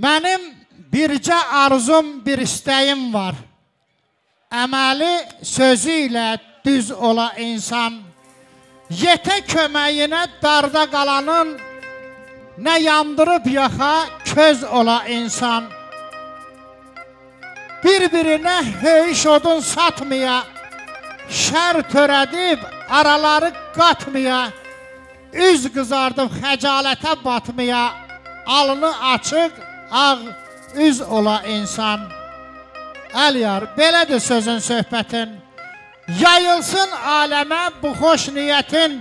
Mənim bircə arzum, bir istəyim var. Əməli sözü ilə düz ola insan. Yetə köməyinə darda qalanın nə yandırıb yaxa köz ola insan. Bir-birinə höyüş odun satmaya, şər törədib araları qatmaya, üz qızardıb xəcalətə batmaya, alnı açıq, ağ üz ola insan. Əliyar, belədir sözün söhbətin. Yayılsın aləmə bu xoş niyyətin,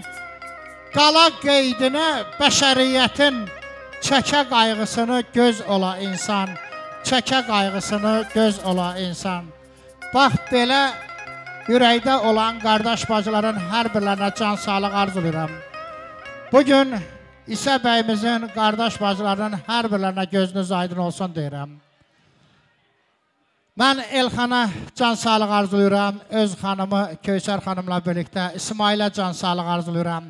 qala qeydinə bəşəriyyətin, çəkə qayğısını göz ola insan, çəkə qayğısını göz ola insan. Bax belə ürəkdə olan qardaş bacıların hər birlərinə can sağlıq arzulayıram. Bugün İsə bəyimizin qardaş bacılarının hər birlərinə gözünüz aydın olsun deyirəm. Mən Elxana can sağlıq arzulayıram. Öz xanımı Köysər xanımla birlikdə İsmailə can sağlıq arzulayıram.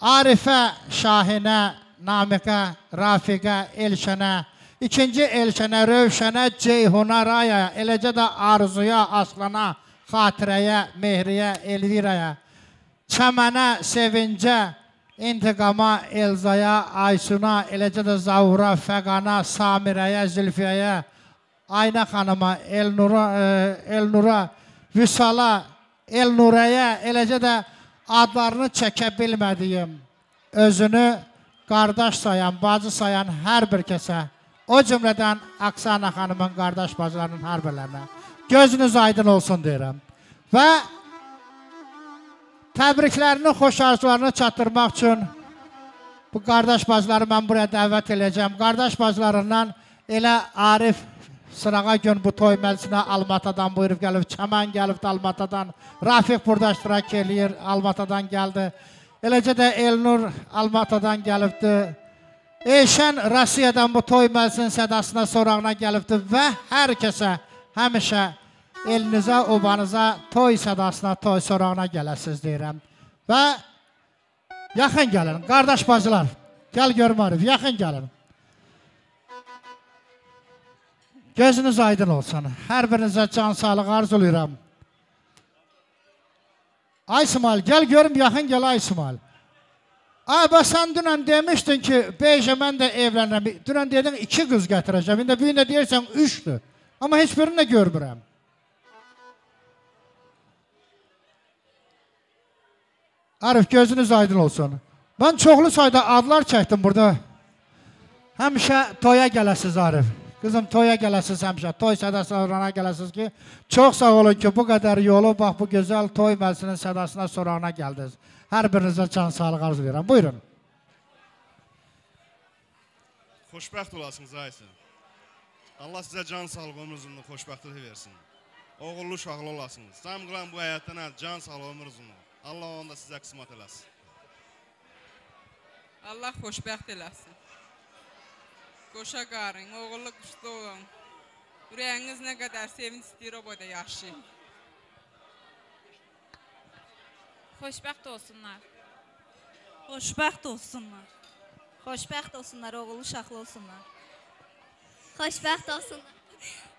Arifə, Şahinə, Namiqə, Rafiqə, Elşənə, ikinci Elşənə, Rövşənə, Ceyhuna, Raya, eləcə də Arzuya, Aslana, Xatirəyə, Mehriyə, Elviraya, Çəmənə, Sevincə, İntiqama, Elzaya, Aysuna, eləcə də Zavura, Fəqana, Samirəyə, Zülfiyəyə, Ayna xanıma, Elnura, e, Elnura, Vüsala, Elnurəyə, eləcə də adlarını çəkə bilmədiyim, özünü qardaş sayan, bacı sayan hər bir kəsə, o cümlədən Aksana xanımın qardaş bacılarının hər birlərinə gözünüz aydın olsun deyirəm. Və təbriklərini, xoş arzularını çatdırmaq üçün bu qardaş bacıları mən buraya dəvət edəcəm. Qardaş bacılarından elə Arif sırağa gün bu toy məclisinə Almatadan buyurub gəlib, Çəmən gəlib Almatadan, Rafiq burada iştirak eləyir, Almatadan gəldi. Eləcə də Elnur Almatadan gəlibdi. Eşən Rusiyadan bu toy məclisinin sədasına sorağına gəlibdi və hər kəsə həmişə elinizə, obanıza toy sədasına, toy sorağına gələsiz deyirəm. Və yaxın gəlin, qardaş bacılar, gəl görüm Arif, yaxın gəlin. Gözünüz aydın olsun. Hər birinizə can sağlıq arzulayıram. Ay İsmail, gəl görüm, yaxın gəl Ay İsmail. Ay, bəs sən dünən demişdin ki, beycə mən də evlənirəm. Dünən dedin, iki qız gətirəcəm. İndi gün də deyirsən, üçdür. Amma heç birini də görmürəm. Arif gözünüz aydın olsun. Mən çoxlu sayda adlar çəkdim burada. Həmişə toya gələsiz Arif. Qızım toya gələsiz həmişə. Toy sədasına gələsiz ki, çox sağ olun ki, bu qədər yolu bax bu gözəl toy məclisinin sədasına sorağına gəldiniz. Hər birinizə can sağlıq arzulayıram. Buyurun. Xoşbəxt olasınız Aysə. Allah sizə can sağlıq, ömür uzunluq, xoşbəxtlik versin. Oğullu, uşaqlı olasınız. Sam qılan bu həyatdan hə, can sağlıq, ömür uzunluq. Allah onu da sizə qismət eləsin. Allah xoşbəxt eləsin. Qoşa qarın, oğullu quşlu olun. Ürəyiniz nə qədər sevinç istəyir o boyda yaşayın. Xoşbəxt olsunlar. Xoşbəxt olsunlar. Xoşbəxt olsunlar, oğul uşaqlı olsunlar. Xoşbəxt olsunlar.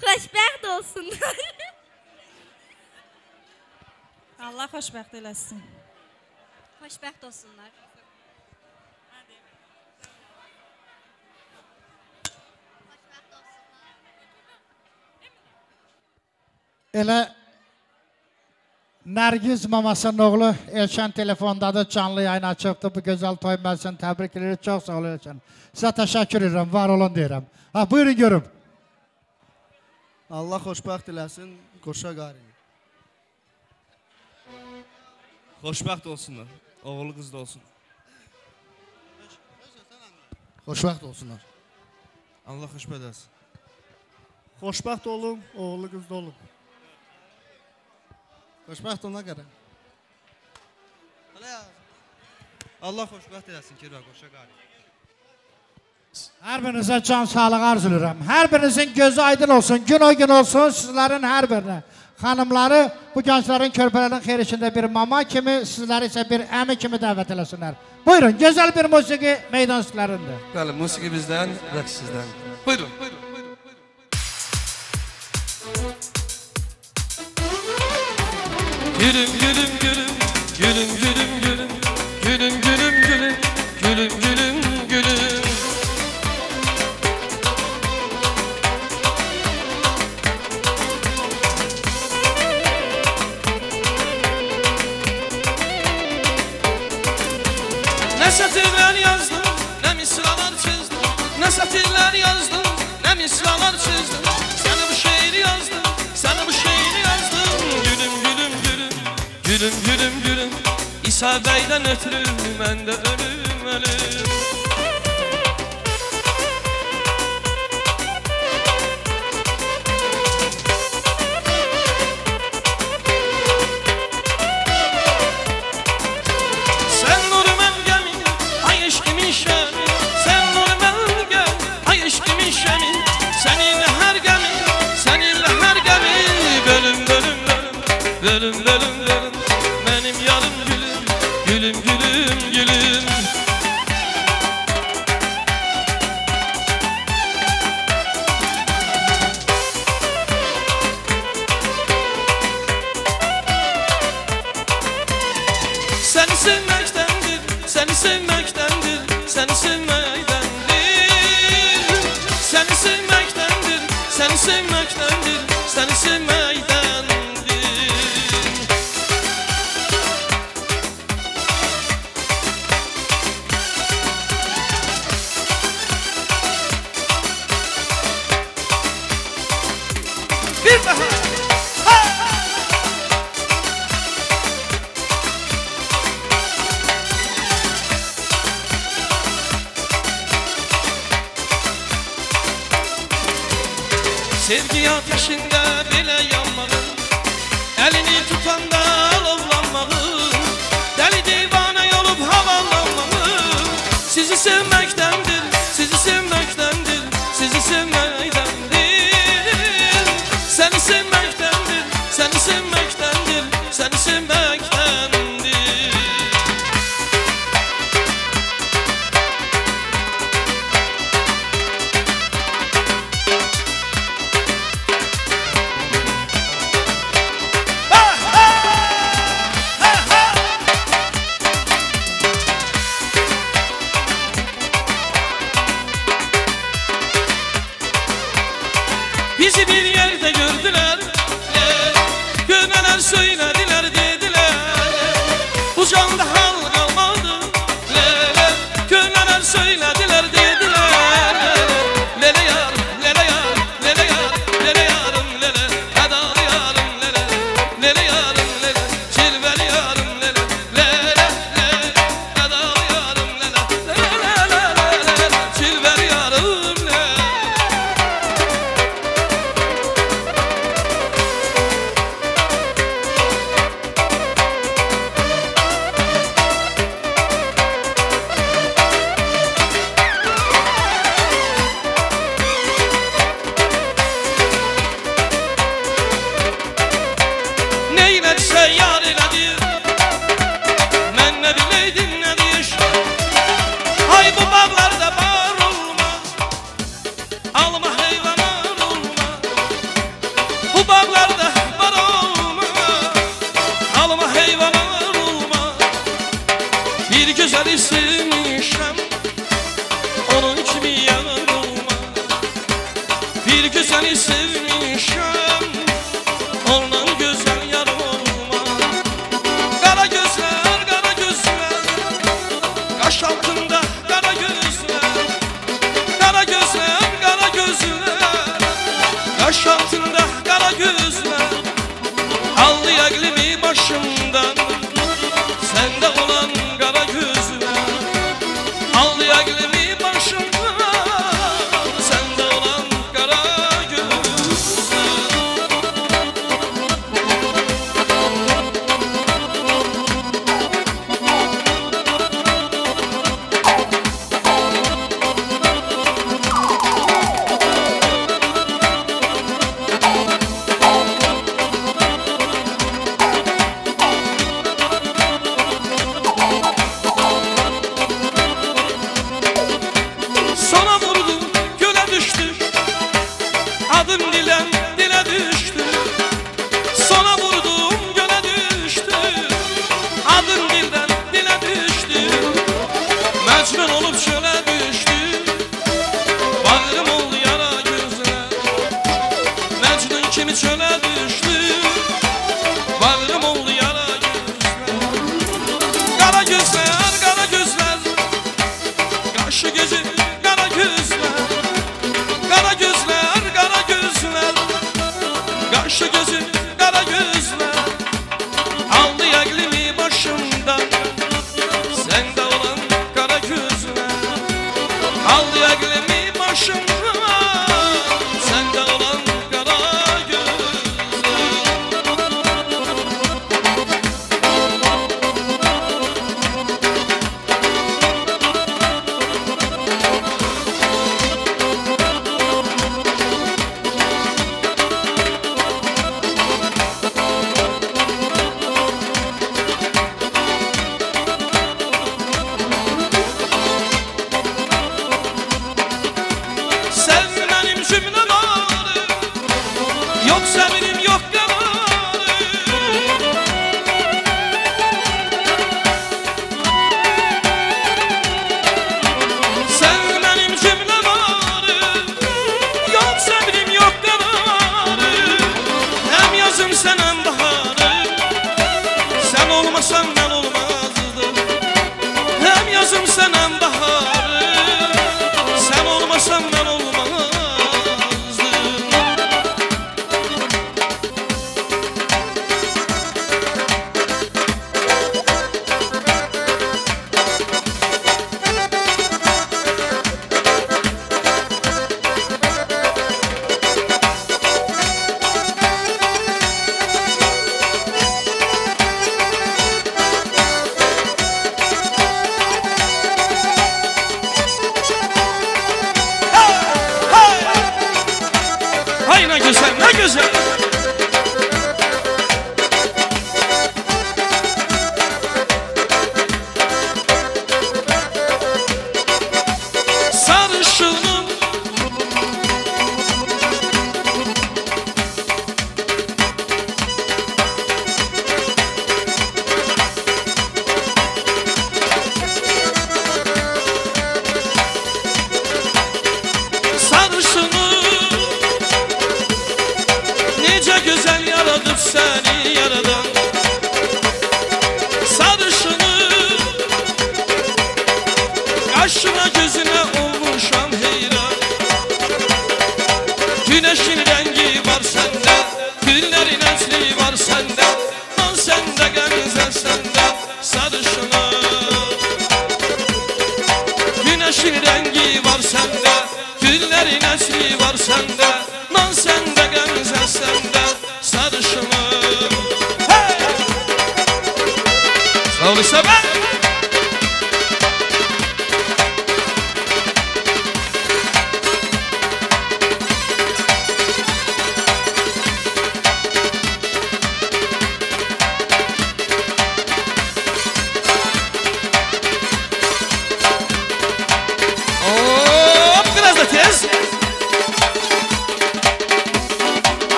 Xoşbəxt olsunlar. Allah xoşbəxt eləsin. Xoşbəxt olsunlar. Elə Nərgiz mamasının oğlu Elşən telefondadır, canlı yayın açıbdır. Bu gözəl toy məclisini təbrik edirik. Çox sağ olun Elşən. Sizə təşəkkür edirəm, var olun deyirəm. Ha, buyurun görüm. Allah xoşbəxt eləsin, qoşa qarin. Xoşbəxt olsunlar. Oğlu qız da olsun. Xoşbəxt olsunlar. Allah xoşbəxt eləsin. Xoşbəxt olun, oğlu qızda olun. Xoşbəxt olana qədər. Allah xoşbəxt eləsin Kirva qoşa qari. Hər birinizə can sağlığı arzulayıram. Hər birinizin gözü aydın olsun, gün o gün olsun sizlərin hər birinə. xanımları bu gənclərin körpələrin xeyrişində bir mama kimi, sizləri isə bir əmi kimi dəvət eləsinlər. Buyurun, gözəl bir musiqi meydan sizlərindir. Bəli, musiqi bizdən, rəqs sizdən. Buyurun. Buyurun. Gülüm gülüm gülüm gülüm gülüm Ne satırlar yazdım ne mislalar çizdim. Sana bu şiiri yazdım sana bu şiiri yazdım. Gülüm gülüm gülüm. Gülüm gülüm gülüm. İsa beyden ötürüm ben de ölüm la la la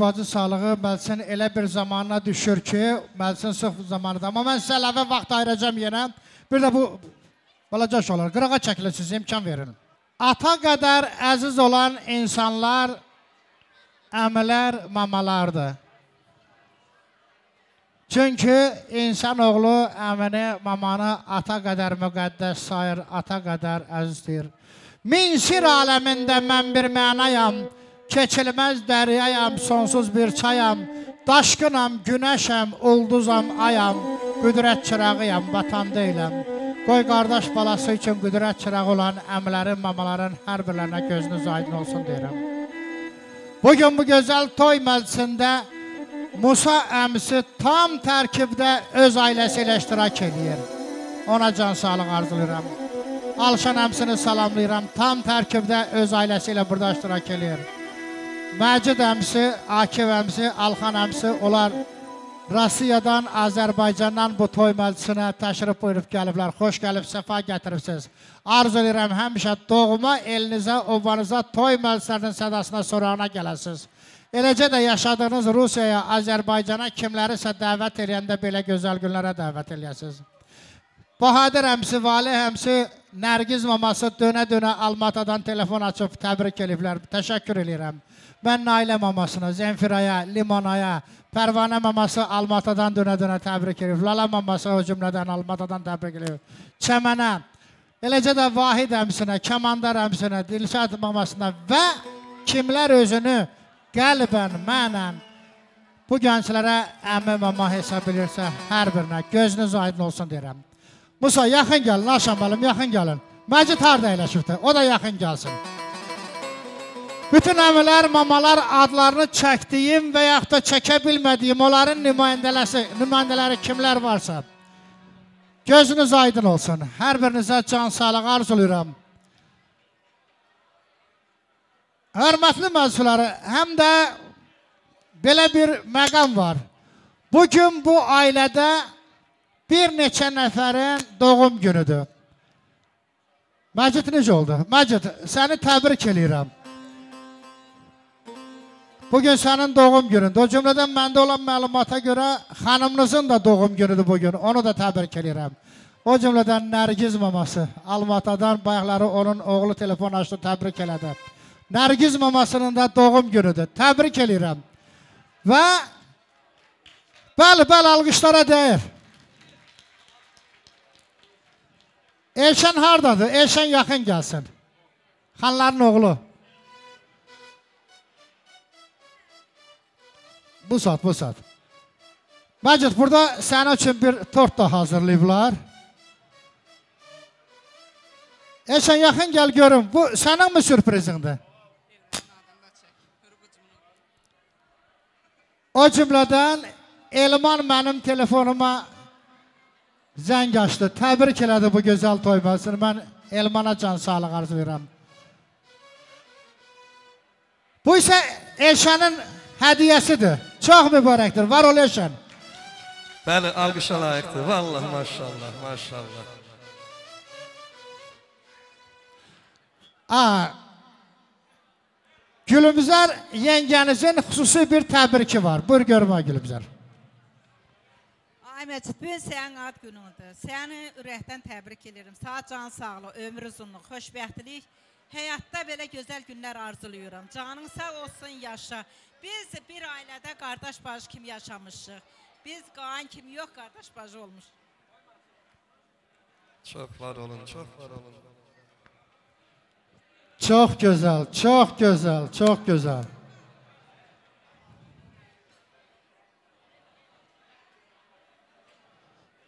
bacı sağlığı Məlsin elə bir zamanına düşür ki, Məlsin sıx zamanıdır. Amma mən sizə əlavə vaxt ayıracağam yenə. Bir də bu balaca uşaqlar qırağa çəkilir sizə imkan verin. Ata qədər əziz olan insanlar əmilər, mamalardır. Çünki insanoğlu əmini, mamanı ata qədər müqəddəs sayır, ata qədər əzizdir. Min sir aləmində mən bir mənayam, keçilməz dəryayam, sonsuz bir çayam, daşqınam, günəşəm, ulduzam, ayam, qüdrət çırağıyam, vatan deyiləm. Qoy qardaş balası üçün qüdrət çırağı olan əmlərin, mamaların hər birlərinə gözünüz aydın olsun deyirəm. Bugün bu gözəl toy məclisində Musa əmisi tam tərkibdə öz ailəsi ilə iştirak edir. Ona can sağlıq arzulayıram. Alşan əmsini salamlayıram. Tam tərkibdə öz ailəsi ilə burada iştirak edir. Məcid əmsi, Akif əmsi, Alxan əmsi onlar Rusiyadan, Azərbaycandan bu toy məclisinə təşrif buyurub gəliblər. Xoş gəlib, səfa gətiribsiniz. Arzu edirəm həmişə doğma elinizə, ovanıza toy məclislərinin sədasına sorağına gələsiniz. Eləcə də yaşadığınız Rusiyaya, Azərbaycana kimlərisə dəvət eləyəndə belə gözəl günlərə dəvət eləyəsiniz. Bahadır əmsi, Vali əmsi, Nərgiz maması dönə-dönə Almatadan telefon açıb təbrik eləyiblər. Təşəkkür eləyirəm. Mən Nailə mamasına, Zenfiraya, Limonaya, Pərvanə maması Almatadan dönə-dönə təbrik eləyib. Lala maması o cümlədən Almatadan təbrik eləyib. Çəmənə, eləcə də Vahid əmsinə, Kəmandar əmsinə, Dilşad mamasına və kimlər özünü qəlbən, mənən bu gənclərə əmi mama hesab edirsə, hər birinə gözünüz aydın olsun deyirəm. Musa, yaxın gəlin, Aşam müəllim, yaxın gəlin. Məcid harda əyləşibdir? O da yaxın gəlsin. Bütün əmilər, mamalar adlarını çəkdiyim və yaxud da çəkə bilmədiyim onların nümayəndələsi, nümayəndələri kimlər varsa, gözünüz aydın olsun. Hər birinizə can sağlığı arzulayıram. Hörmətli məzunları, həm də belə bir məqam var. Bugün bu ailədə bir neçə nəfərin doğum günüdür. Məcid necə oldu? Məcid, səni təbrik eləyirəm. Bugün sənin doğum günündür. O cümlədən məndə olan məlumata görə xanımınızın da doğum günüdür bugün. Onu da təbrik eləyirəm. O cümlədən Nərgiz maması Almatadan bayaqları onun oğlu telefon açdı, təbrik elədi. Nərgiz mamasının da doğum günüdür. Təbrik eləyirəm. Və bəli, bəli, alqışlara dəyir. Elşən hardadır? Elşən yaxın gəlsin. Xanların oğlu. Bu saat, bu saat. Məcid, burada sənin üçün bir tort da hazırlayıblar. Elşən yaxın gəl görüm. Bu sənin mi sürprizindir? O cümlədən Elman mənim telefonuma zəng açdı. Təbrik elədi bu gözəl toymasını. Mən Elmana can sağlıq arzulayıram. Bu isə Elşənin hədiyəsidir. Çox mübarəkdir. Var ol Elşən. Bəli, alqışa layiqdir. Vallahi maşallah, maşallah. Aa, Gülümüzər yengənizin xüsusi bir təbriki var. Buyur görmə Gülümüzər. Ay Məcid, bu gün sənin ad günündür. Səni ürəkdən təbrik edirəm. Sağ can sağlıq, ömür uzunluq, xoşbəxtlik. Həyatda belə gözəl günlər arzulayıram. Canın sağ olsun, yaşa. Biz bir ailədə qardaş bacı kimi yaşamışıq. Biz qan kimi yox, qardaş bacı olmuş. Çox var olun, çox var olun. Çox gözəl, çox gözəl, çox gözəl.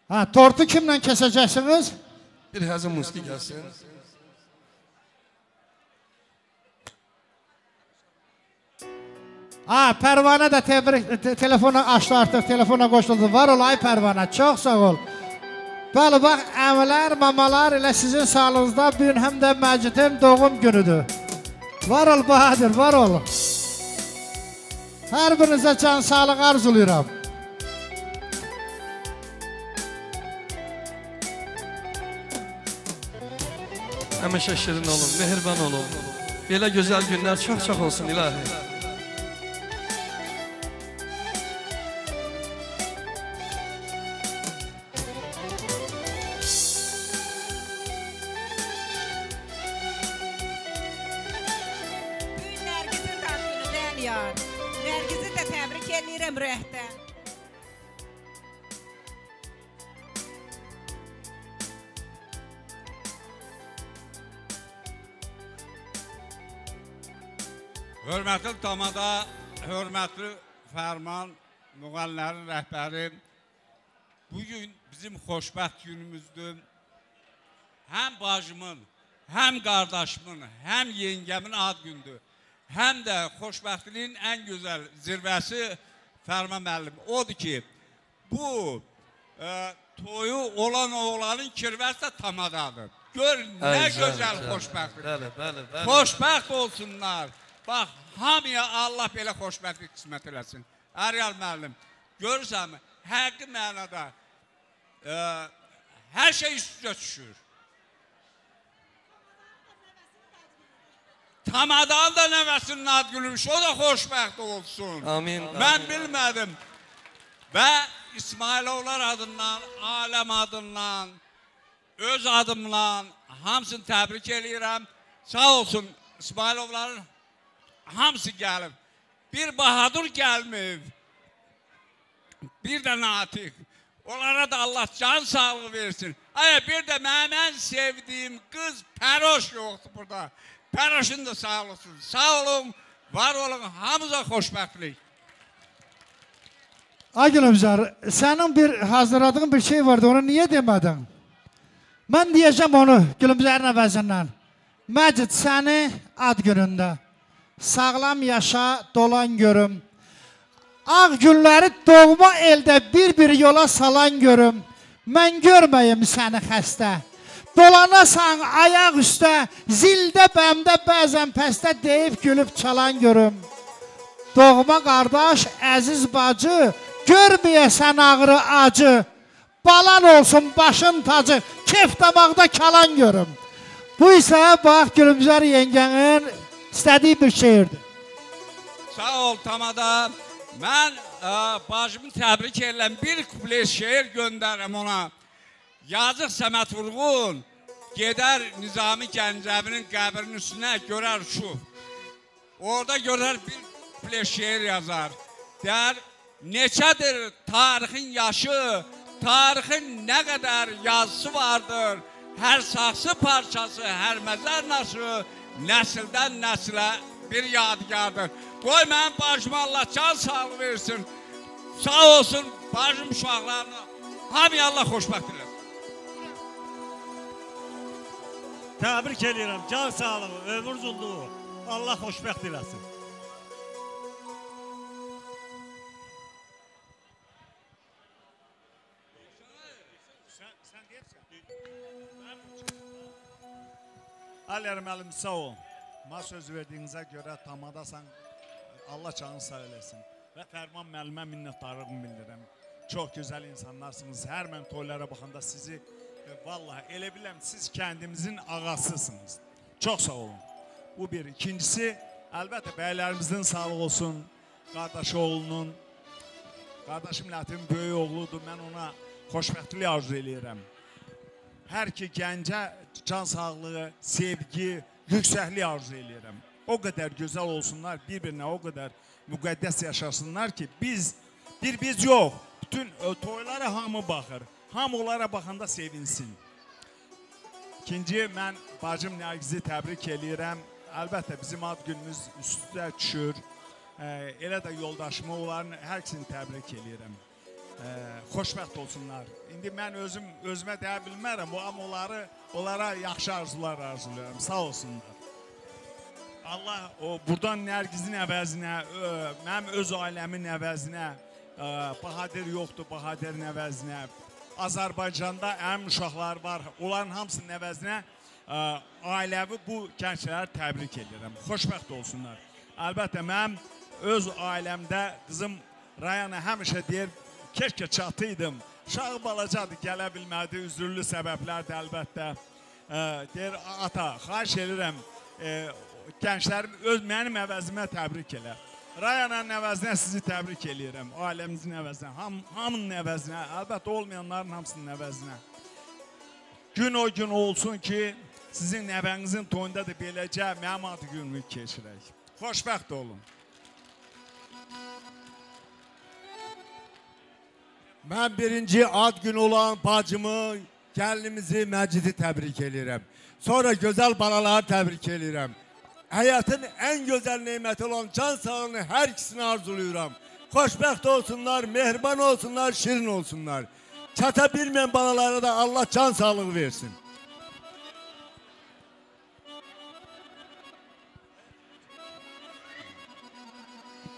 Ha, tortu kimlə kəsəcəksiniz? Bir həzin musiqi gəlsin. Ha, Pərvanə də təbrik te telefonu açdı artıq, telefona qoşuldu. Var ol ay Pərvanə, çox sağ ol. Bəli, bax, əmilər, mamalar elə sizin sağlığınızda bu gün həm də Məcidin doğum günüdür. Var ol Bahadır, var ol. Hər birinizə can sağlıq arzulayıram. Həmişə şirin olun, mehriban olun. Belə gözəl günlər çox-çox olsun ilahi. Fərman müğənnilərin rəhbəri, bugün bizim xoşbəxt günümüzdür. Həm bacımın, həm qardaşımın, həm yengəmin ad gündür. Həm də xoşbəxtliyin ən gözəl zirvəsi Fərman müəllim. Odur ki, bu e, toyu olan oğlanın kirvəsi də tamadadır. Gör nə gözəl xoşbəxtlik. Bəli, bəli, bəli. Xoşbəxt olsunlar. Bax, hamıya Allah belə xoşbəxtlik qismət eləsin. Əryal müəllim, görürsən, həqiqi mənada e, hər şey üstə düşür. Tamadan da nəvəsinin ad gülmüş, o da xoşbəxt olsun. Amin. Mən amin. bilmədim. Və İsmailovlar adından, aləm adından, öz adımla hamısını təbrik eləyirəm. Sağ olsun İsmailovların hamısı gəlib. Bir Bahadur gəlməyib. Bir də Natiq. Onlara da Allah can sağlığı versin. Ay bir də mənim ən sevdiyim qız Pəroş yoxdur burada. Pəroşun da sağ olsun. Sağ olun, var olun, hamıza xoşbəxtlik. Ay Gülümzar, sənin bir hazırladığın bir şey vardı, onu niyə demədin? Mən deyəcəm onu Gülümzarın əvəzindən. Məcid səni ad günündə sağlam yaşa, dolan görüm. Ağ günləri doğma eldə bir-bir yola salan görüm. Mən görməyim səni xəstə. Dolanasan ayaq üstə, zildə, bəmdə, bəzən pəstə deyib gülüb çalan görüm. Doğma qardaş, əziz bacı, görməyəsən ağrı acı. Balan olsun başın tacı, kef damaqda kalan görüm. Bu isə bax Gülümzar yengənin istədiyi bir şeirdir. Sağ ol Tamada. Mən ə, bacımı təbrik edirəm. Bir kuplet şeir göndərirəm ona. Yazıq Səmət Vurğun gedər Nizami Gəncəvinin qəbrinin üstünə görər şu. Orada görər bir kuplet şeir yazar. Der, neçədir tarixin yaşı, tarixin nə qədər yazısı vardır. Hər saxsı parçası, hər məzər naşı nəsildən nəsilə bir yadigardır. Qoy mənim bacıma Allah can sağlığı versin. Sağ olsun bacım uşaqlarını. Hamıya Allah xoşbəxt eləsin. Təbrik edirəm. Can sağlığı, ömür uzunluğu. Allah xoşbəxt eləsin. Ələr müəllim sağ ol. Mən söz verdiyinizə görə tamadasan. Allah canını sağ eləsin. Və Fərman müəllimə minnətdarlığımı bildirirəm. Çox gözəl insanlarsınız. Hər mən toylara baxanda sizi e, vallahi elə biləm siz kəndimizin ağasısınız. Çox sağ olun. Bu bir. İkincisi, əlbəttə bəylərimizin sağlığı olsun. Qardaşı oğlunun, qardaşım Lətifin böyük oğludur. Mən ona xoşbəxtlik arzu eləyirəm. Hər ki gəncə can sağlığı, sevgi, yüksəklik arzu eləyirəm. O qədər gözəl olsunlar, bir-birinə o qədər müqəddəs yaşasınlar ki, biz bir biz yox, bütün ö, toylara hamı baxır. Hamı onlara baxanda sevinsin. İkinci, mən bacım Nərgizi təbrik eləyirəm. Əlbəttə bizim ad günümüz üstə düşür. Ə, elə də yoldaşımı onların hər ikisini təbrik eləyirəm. Ə, xoşbəxt olsunlar. İndi mən özüm özümə deyə bilmərəm, amma onları onlara yaxşı arzular arzulayıram. Sağ olsunlar. Allah o burdan Nərgizin əvəzinə, ö, mənim öz ailəmin əvəzinə, ə, Bahadır yoxdur, Bahadirin əvəzinə, Azərbaycanda əm uşaqlar var, onların hamısının əvəzinə ə, ailəvi bu gəncləri təbrik edirəm. Xoşbəxt olsunlar. Əlbəttə mənim öz ailəmdə qızım Rayana həmişə deyir, keşkə çatıydım. Uşağı balacadır, gələ bilmədi, üzürlü səbəblərdir əlbəttə. Ə, deyir, ata, xahiş edirəm, e, gənclərim öz mənim əvəzimə təbrik elə. Rayanın əvəzinə sizi təbrik eləyirəm. Ailəmizin əvəzinə, ham, hamının əvəzinə, əlbəttə olmayanların hamısının əvəzinə. Gün o gün olsun ki, sizin nəvənizin toyunda da beləcə mənim adı günümü keçirək. Xoşbəxt olun. Mən birinci ad günü olan bacımı, gəlinimizi, Məcidi təbrik edirəm. Sonra gözəl balaları təbrik edirəm. Həyatın ən gözəl neməti olan can sağlığını hər ikisini arzuluyuram. Xoşbəxt olsunlar, mehriban olsunlar, şirin olsunlar. Çata bilməyən balalara da Allah can sağlığı versin.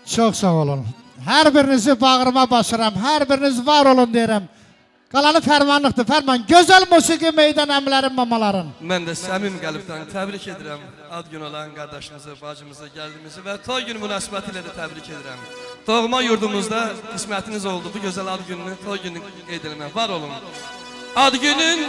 Çox sağ olun. Hər birinizi bağrıma basıram. Hər biriniz var olun deyirəm. Qalanı fərmanlıqdır. Fərman gözəl musiqi meydan əmlərin, mamaların. Mən də səmim qəlbdən təbrik edirəm ad günü olan qardaşımızı, bacımızı, gəldiyimizi və toy günü münasibətilə də təbrik edirəm. Doğma yurdumuzda qismətiniz oldu bu gözəl ad gününü, toy günü qeyd eləmək. Var olun. Ad günün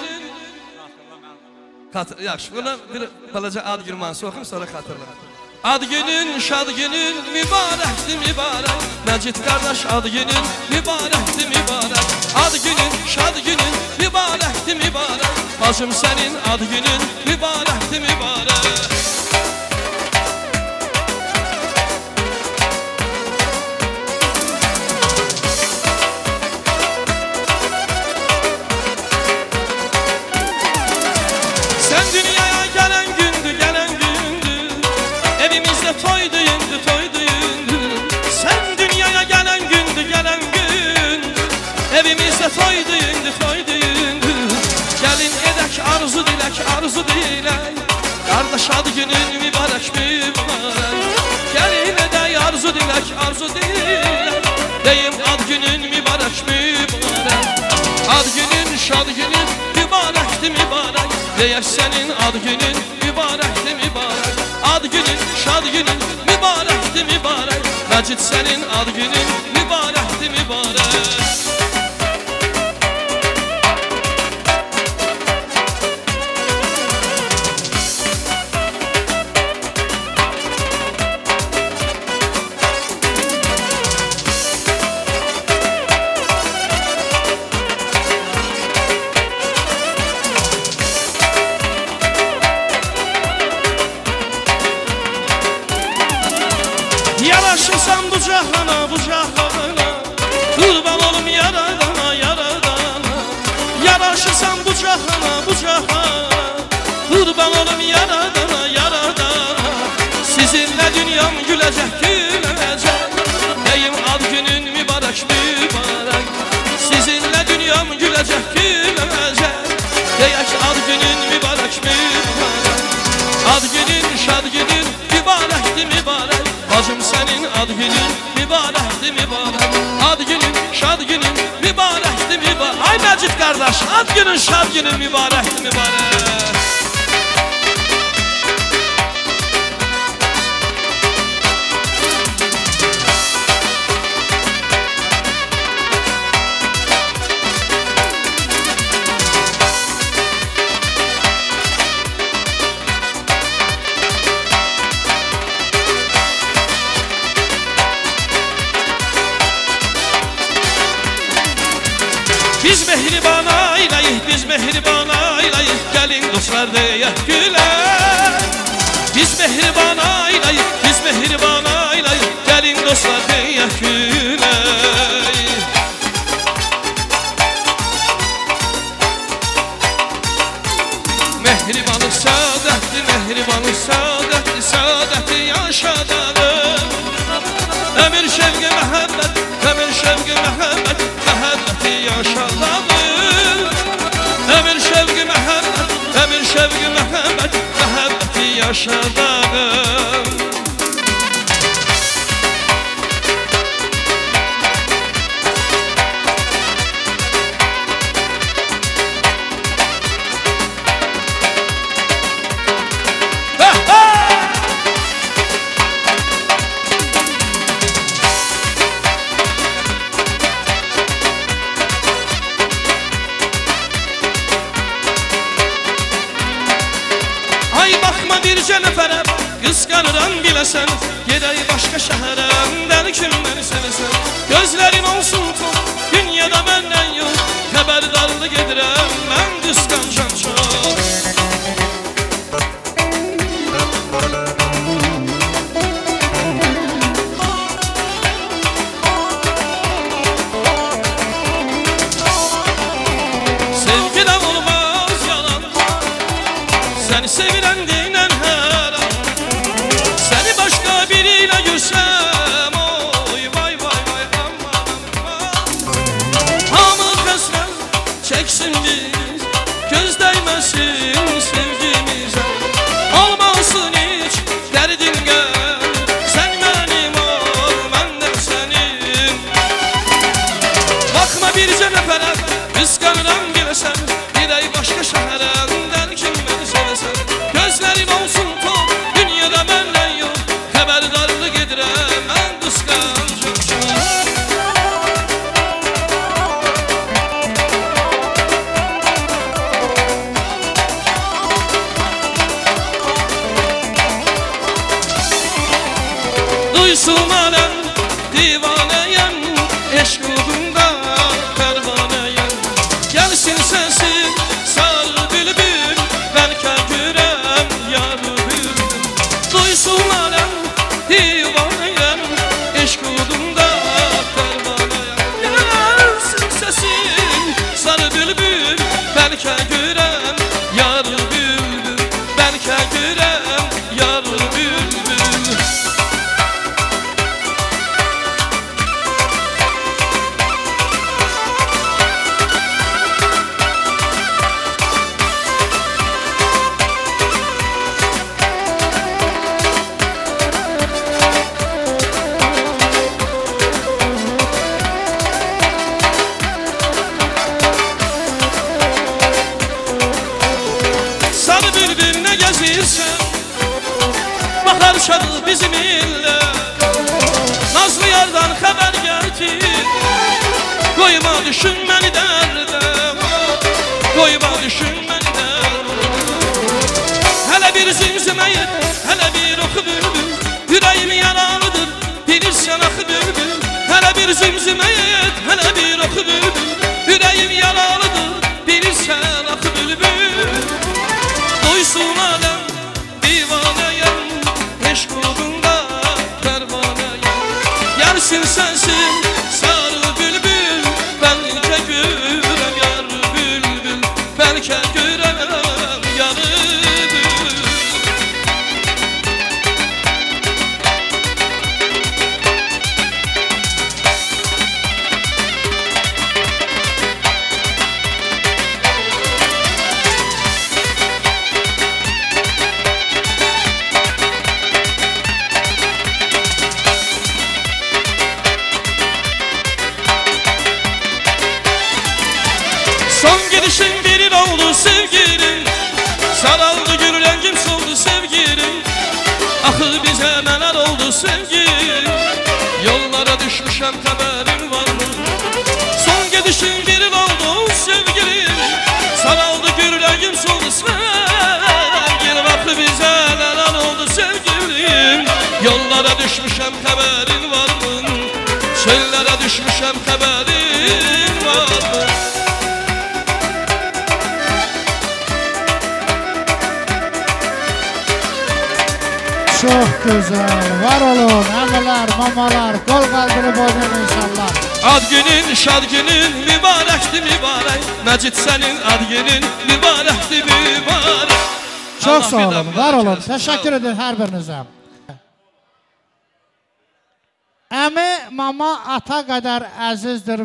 yaxşı, buna bir balaca ad günü mansı oxuyum, sonra xatırla. Ad günün, şad günün, mübarəkdir mübarək. Məcid qardaş, ad günün, mübarəkdir mübarək. Ad günün, şad günün, mübarəkdir mübarək. Bacım sənin ad günün, mübarəkdir mübarək. Arzu dilek Kardeş adı günün mübarek mübarek. Gelin edek arzu dilek, arzu dilek. Deyim ad günün mübarek mübarek. Ad günün, şad günün mübarekti mübarek. Deyək sənin ad günün mübarəkdir mübarək Ad günün, şad günün mübarəkdir mübarək Məcid sənin ad günün mübarek Ad günün, şad günün mübarekti mübarek Ay Məcid kardeş, ad günün, şad günün mübarekti mübarek ailəyiz Gəlin dostlar deyək gülər Biz mehriban ailəyiz, biz mehriban ailəyiz Gəlin dostlar deyək gülər Shava. şimdi düşmüşem haberin var mı? Çöllere düşmüşem haberin var mı? Çok güzel. Var olun. Emeler, mamalar, kol kaldırıp oynayın inşallah. Ad günün, şad günün mübarekti mübarek Mecid senin ad günün mübarekti mübarek Çok sağ olun. Var olun. Teşekkür ederim her birinize. Əmi, mama ata qədər əzizdir,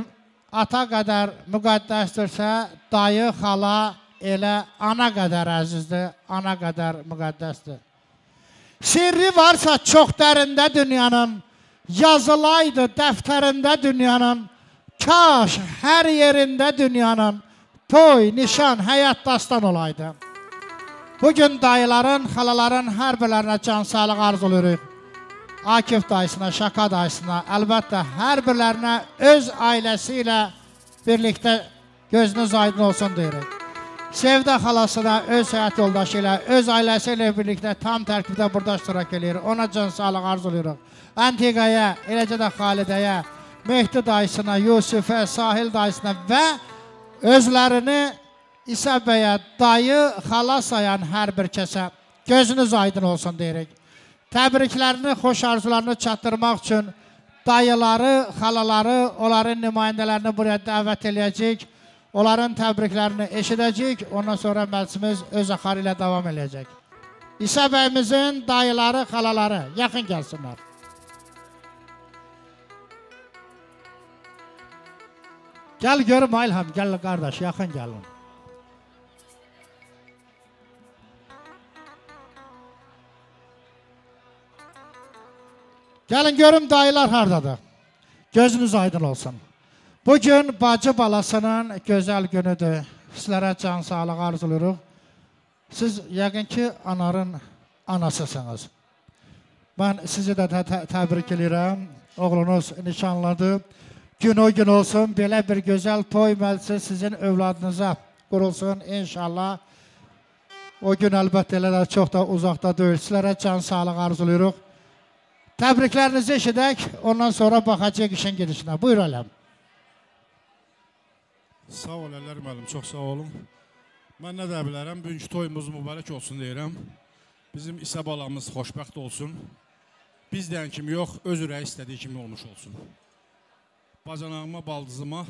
ata qədər müqəddəsdirsə, dayı, xala elə ana qədər əzizdir, ana qədər müqəddəsdir. Sirri varsa çox dərində dünyanın, yazılaydı dəftərində dünyanın, kaş hər yerində dünyanın, toy, nişan, həyat dastan olaydı. Bugün dayıların, xalaların hər birlərinə can sağlıq arzuluyoruz. Akif dayısına, Şaka dayısına, əlbəttə hər birlərinə öz ailəsi ilə birlikdə gözünüz aydın olsun deyirik. Sevdə xalasına, öz həyat yoldaşı ilə, öz ailəsi ilə birlikdə tam tərkibdə burada iştirak edirik. Ona can sağlıq arzuluyoruz. Antiqaya, eləcə də Xalidəyə, Mehdi dayısına, Yusufə, Sahil dayısına və özlərini İsa bəyə dayı, xala sayan hər bir kəsə gözünüz aydın olsun deyirik. Təbriklərini, xoş arzularını çatdırmaq üçün dayıları, xalaları, onların nümayəndələrini buraya dəvət eləyəcək. Onların təbriklərini eşidəcək. Ondan sonra məclisimiz öz axarı ilə davam eləyəcək. İsa bəyimizin dayıları, xalaları yaxın gəlsinlər. Gəl görüm İlham, gəl qardaş, yaxın gəlin. Gəlin görüm dayılar hardadır. Gözünüz aydın olsun. Bugün bacı balasının gözəl günüdür. Sizlərə can sağlıq arzuluruq. Siz yəqin ki, anarın anasısınız. Mən sizi də tə tə təbrik edirəm. Oğlunuz nişanladı. Gün o gün olsun, belə bir gözəl toy məclisi sizin övladınıza qurulsun inşallah. O gün əlbəttə elə də çox da uzaqda deyil. Sizlərə can sağlıq arzuluruq. Təbriklərinizi eşidək, ondan sonra baxacaq işin gedişinə. Buyur Ələm. Sağ ol Əllər müəllim, çox sağ olun. Mən nə deyə bilərəm, bugünkü toyumuz mübarək olsun deyirəm. Bizim İsa balamız xoşbəxt olsun. Biz deyən kimi yox, öz ürəyi istədiyi kimi olmuş olsun. Bacanağıma, baldızıma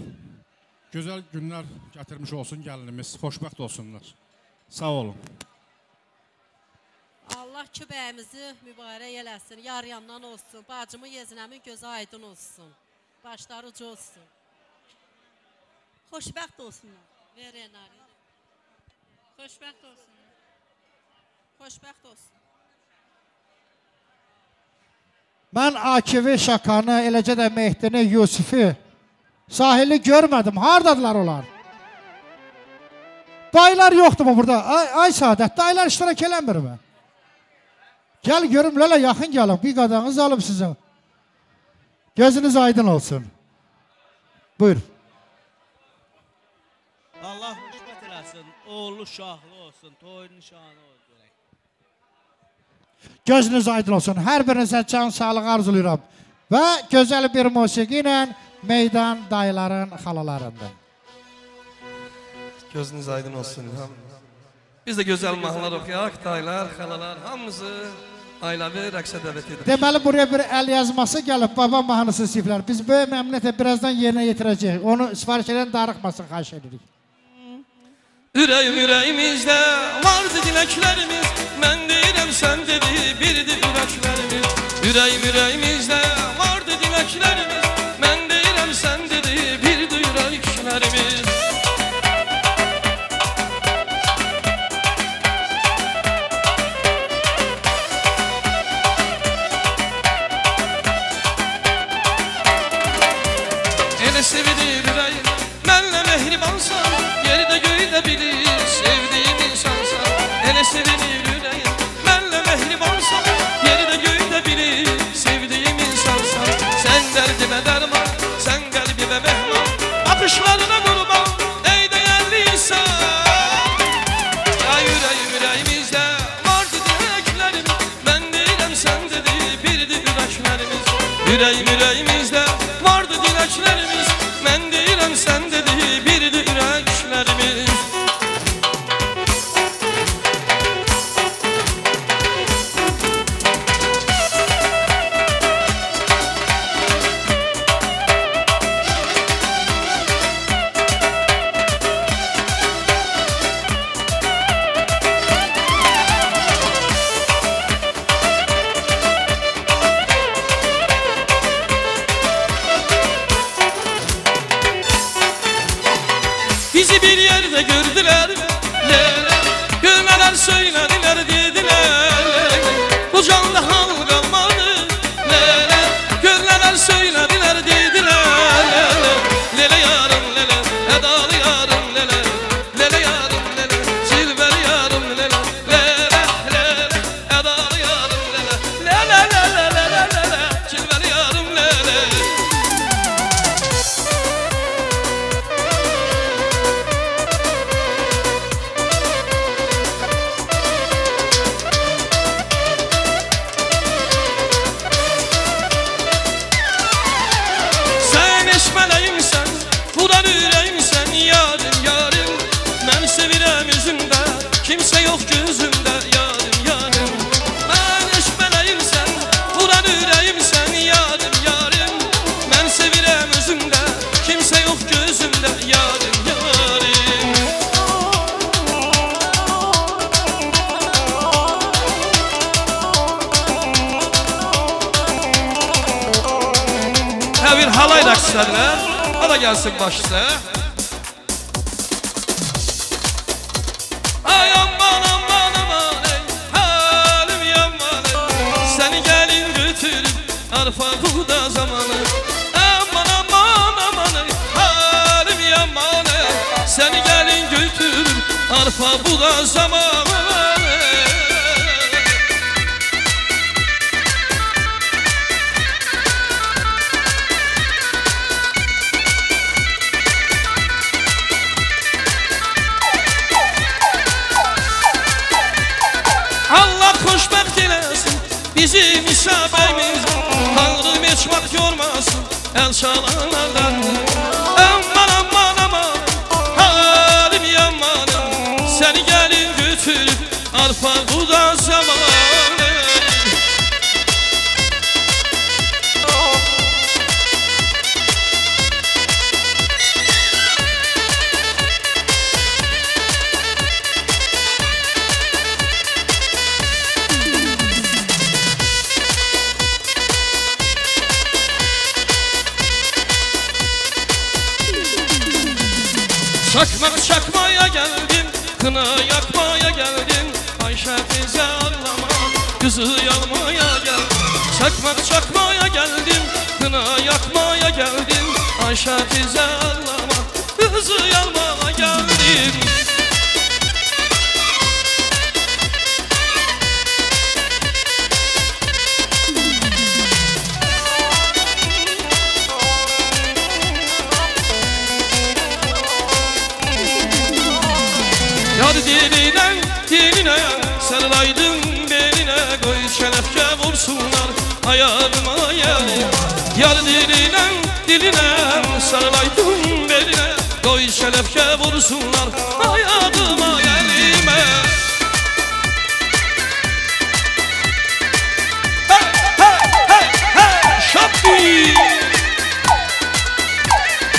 gözəl günlər gətirmiş olsun gəlinimiz. Xoşbəxt olsunlar. Sağ olun. Allah kübəyimizi mübarək eləsin, yar yandan olsun, bacımı yezinəmin gözü aydın olsun, başları ucu olsun. Xoşbəxt olsunlar. Ver enari. Xoşbəxt olsunlar. Xoşbəxt olsun. Mən Akivi, Şakanı, eləcə də Mehdini, Yusifi, sahili görmədim. Hardadılar onlar? Dayılar yoxdur mu burada? Ay, ay Saadət, dayılar iştirak eləmir mi? Gəl görüm, lələ yaxın gəlin. Bir qadanız alıb sizin. Gözünüz aydın olsun. Buyur. Allah rəhmət eləsin. Oğlu şahlı olsun, toyun şanı olsun. Gözünüz aydın olsun. Hər birinizə can sağlıq arzulayıram. Və gözəl bir musiqi ilə meydan dayıların xalalarından. Gözünüz aydın olsun. Ham. Biz də gözəl mahnılar oxuyaq, dayılar, xalalar, hamımızı ailəvi rəqsə dəvət edirik. Deməli buraya bir əl yazması gəlib, baba mahnısı siflər. Biz böyük məmnuniyyətlə birazdan yerinə yetirəcəyik. Onu sifariş edən darıxmasın, xahiş edirik. Ürəyim ürəyimizdə vardı diləklərimiz Mən deyirəm sən dedi birdi ürəklərimiz Ürəyim ürəyimizdə vardı diləklərimiz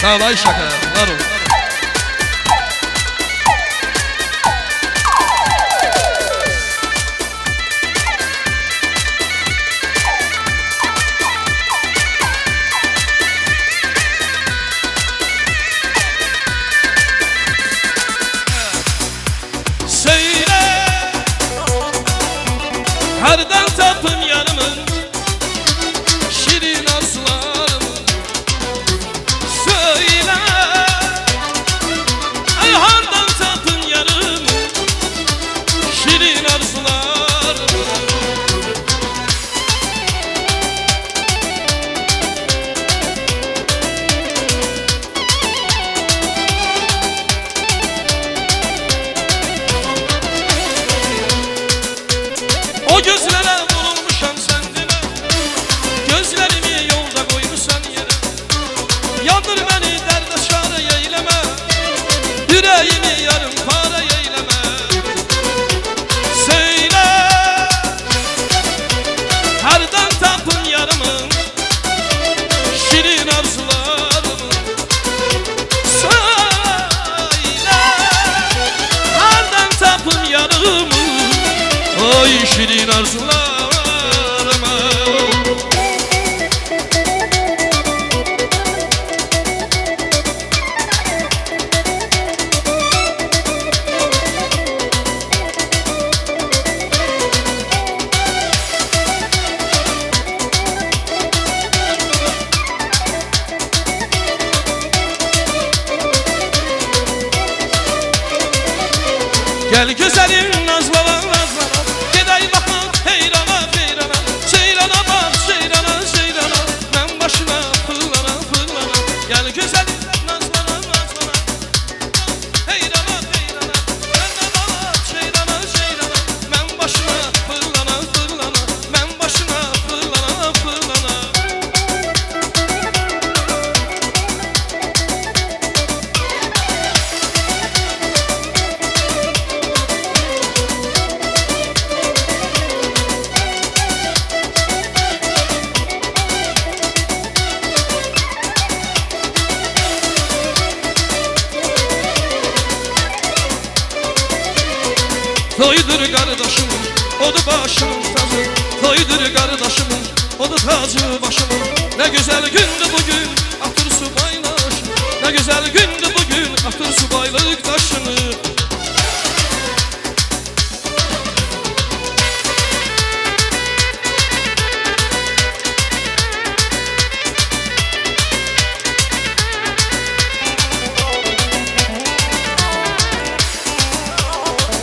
Sağ ol Ayşe. Var.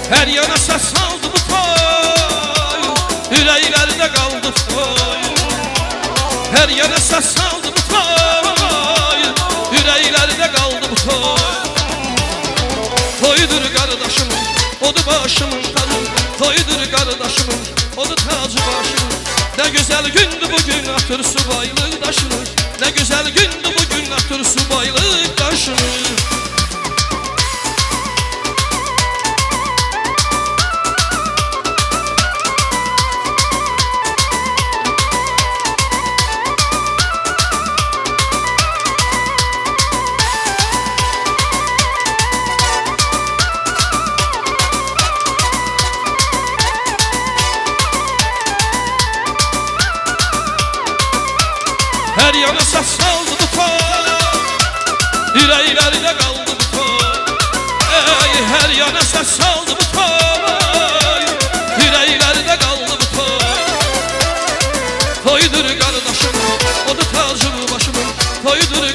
Hər yana səs aldı bu toy. Ürəklərdə qaldı toy. Hər yana səs aldı bu toy. Ürəklərdə qaldı bu toy. Toyudur qardaşımın, odu başımın tanı Toyudur qardaşımın, odu tacı başımın. Nə gözəl gündür bugün, atır subaylıq daşını Nə gözəl gündür bugün, atır subaylıq daşını ses saldı bu toy Yüreğlerinde kaldı bu toy Toydur kardeşim o da tacı başımın Toydur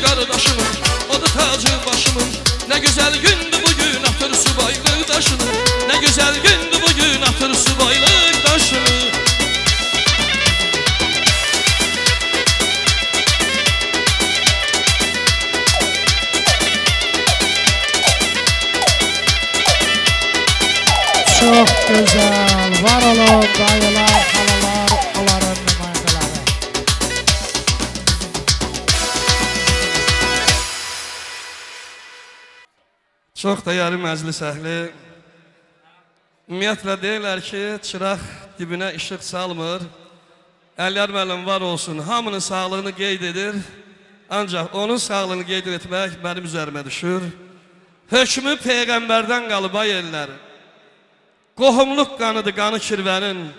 Dəyərli məclis əhli. Ümumiyyətlə deyirlər ki, çıraq dibinə işıq salmır. Əliyar müəllim var olsun, hamının sağlığını qeyd edir. Ancaq onun sağlığını qeyd etmək mənim üzərimə düşür. Hökmü Peyğəmbərdən qalıb ay ellər. Qohumluq qanıdır qanı kirvənin.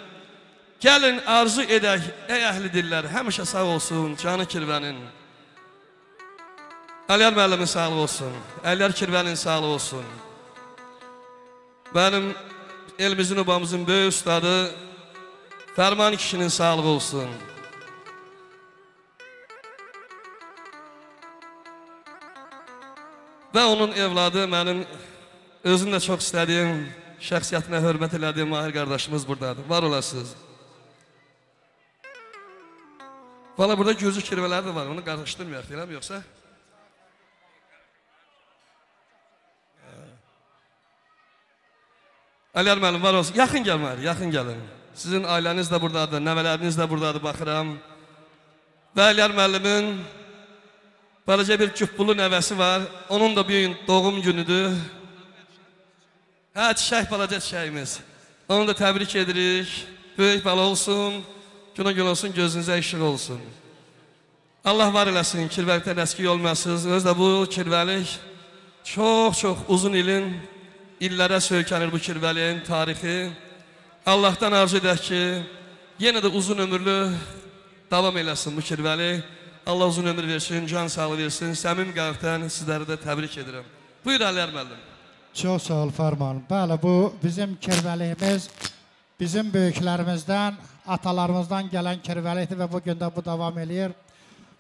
Gəlin arzu edək, ey əhli dillər, həmişə sağ olsun canı kirvənin. Əliyar müəllimin sağlığı olsun. Əliyar Kirvənin sağlığı olsun. Mənim elimizin, obamızın böyük ustadı Fərman kişinin sağlığı olsun. Və onun evladı mənim özüm də çox istədiyim, şəxsiyyətinə hörmət elədiyim Mahir qardaşımız buradadır. Var olasınız. Valla burada gözü kirvələri də var, onu qarışdırmayaq deyiləm, yoxsa? Əliyar müəllim var olsun. Yaxın gəlmər, yaxın gəlin. Sizin ailəniz də buradadır, nəvələriniz də buradadır, baxıram. Və Əliyar müəllimin balaca bir cübbulu nəvəsi var. Onun da bir gün doğum günüdür. Hə, çiçək balaca çiçəyimiz. Onu da təbrik edirik. Böyük bala olsun, günə gün olsun, gözünüzə işıq olsun. Allah var eləsin, kirvəlikdən əskik olmayasınız. Özdə bu kirvəlik çox-çox uzun ilin illərə söykənir bu kirvəliyin tarixi. Allahdan arzu edək ki, yenə də uzun ömürlü davam eləsin bu kirvəli. Allah uzun ömür versin, can sağlığı versin. Səmim qəlbdən sizləri də təbrik edirəm. Buyur Əliyar müəllim. Çox sağ ol Fərman. Bəli, bu bizim kirvəliyimiz bizim böyüklərimizdən, atalarımızdan gələn kirvəlikdir və bu gün də bu davam eləyir.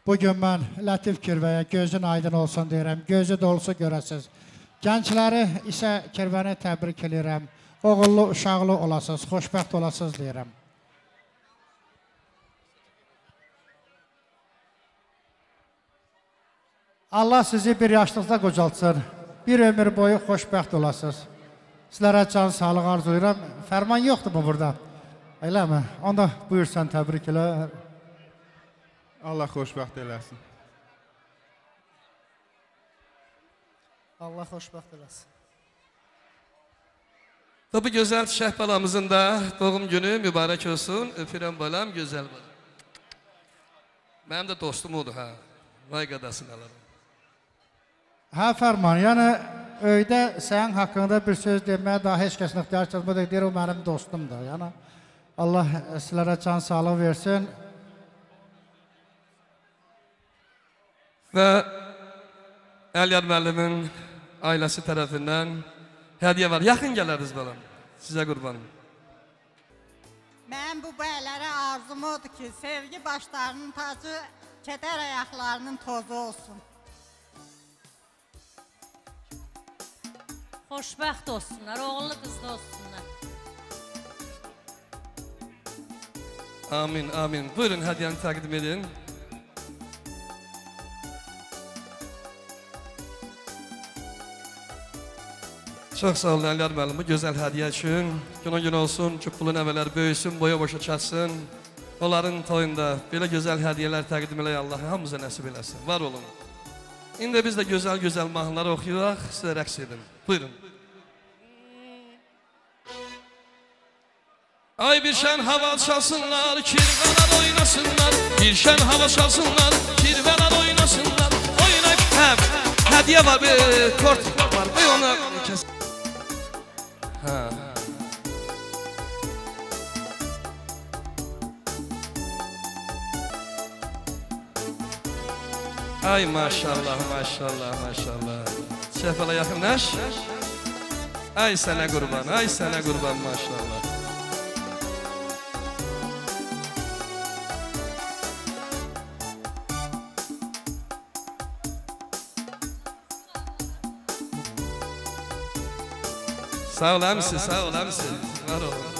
Bu gün mən Lətif Kirvəyə gözün aydın olsun deyirəm, gözü dolusu görəsiz. Gəncləri isə kirvəni təbrik edirəm. Oğullu, uşaqlı olasınız, xoşbəxt olasınız deyirəm. Allah sizi bir yaşlıqda qocaltsın. Bir ömür boyu xoşbəxt olasınız. Sizlərə can sağlıq arzulayıram. Fərman yoxdur mu burada? Eləmi? Onda buyur sən təbrik elə. Allah xoşbəxt eləsin. Allah xoşbəxt eləsin. Və bu gözəl çiçək balamızın da doğum günü mübarək olsun. Öpürəm balam, gözəl balam. Mənim də dostum odur ha. Vay qədəsini alaram. Hə Fərman, yəni öydə sənin haqqında bir söz deməyə daha heç kəsin ixtiyar çatmadı. Deyir o mənim dostumdur. Yəni Allah sizlərə can sağlıq versin. Və Əliyar müəllimin ailəsi tərəfindən hədiyyə var. Yaxın gələrdiniz balam. Sizə qurbanım. Mən bu bəylərə arzum odur ki, sevgi başlarının tacı, kədər ayaqlarının tozu olsun. Xoşbəxt olsunlar, oğullu qızlı olsunlar. Amin, amin. Buyurun hədiyyəni təqdim edin. Çox sağ olun Əliyar müəllim bu gözəl hədiyyə üçün. Günə gün olsun, çuppulu nəvələr böyüsün, boya boşa çatsın. Onların toyunda belə gözəl hədiyyələr təqdim eləyə Allah hamımıza nəsib eləsin. Var olun. İndi biz də gözəl-gözəl mahnıları oxuyaq, sizə rəqs edin. Buyurun. Ay bir şən hava çalsınlar, kirvələr oynasınlar. Bir şən hava çalsınlar, kirvələr oynasınlar. Oynayıb hə, hədiyyə var, bir kort var. Bir onu kəs. Hə. Ay maşallah, maşallah, maşallah. Şəfələ yaxınlaş. Ay sənə qurban, ay sənə qurban maşallah. Sağ ol əmsi, sağ ol əmsi. Var ol.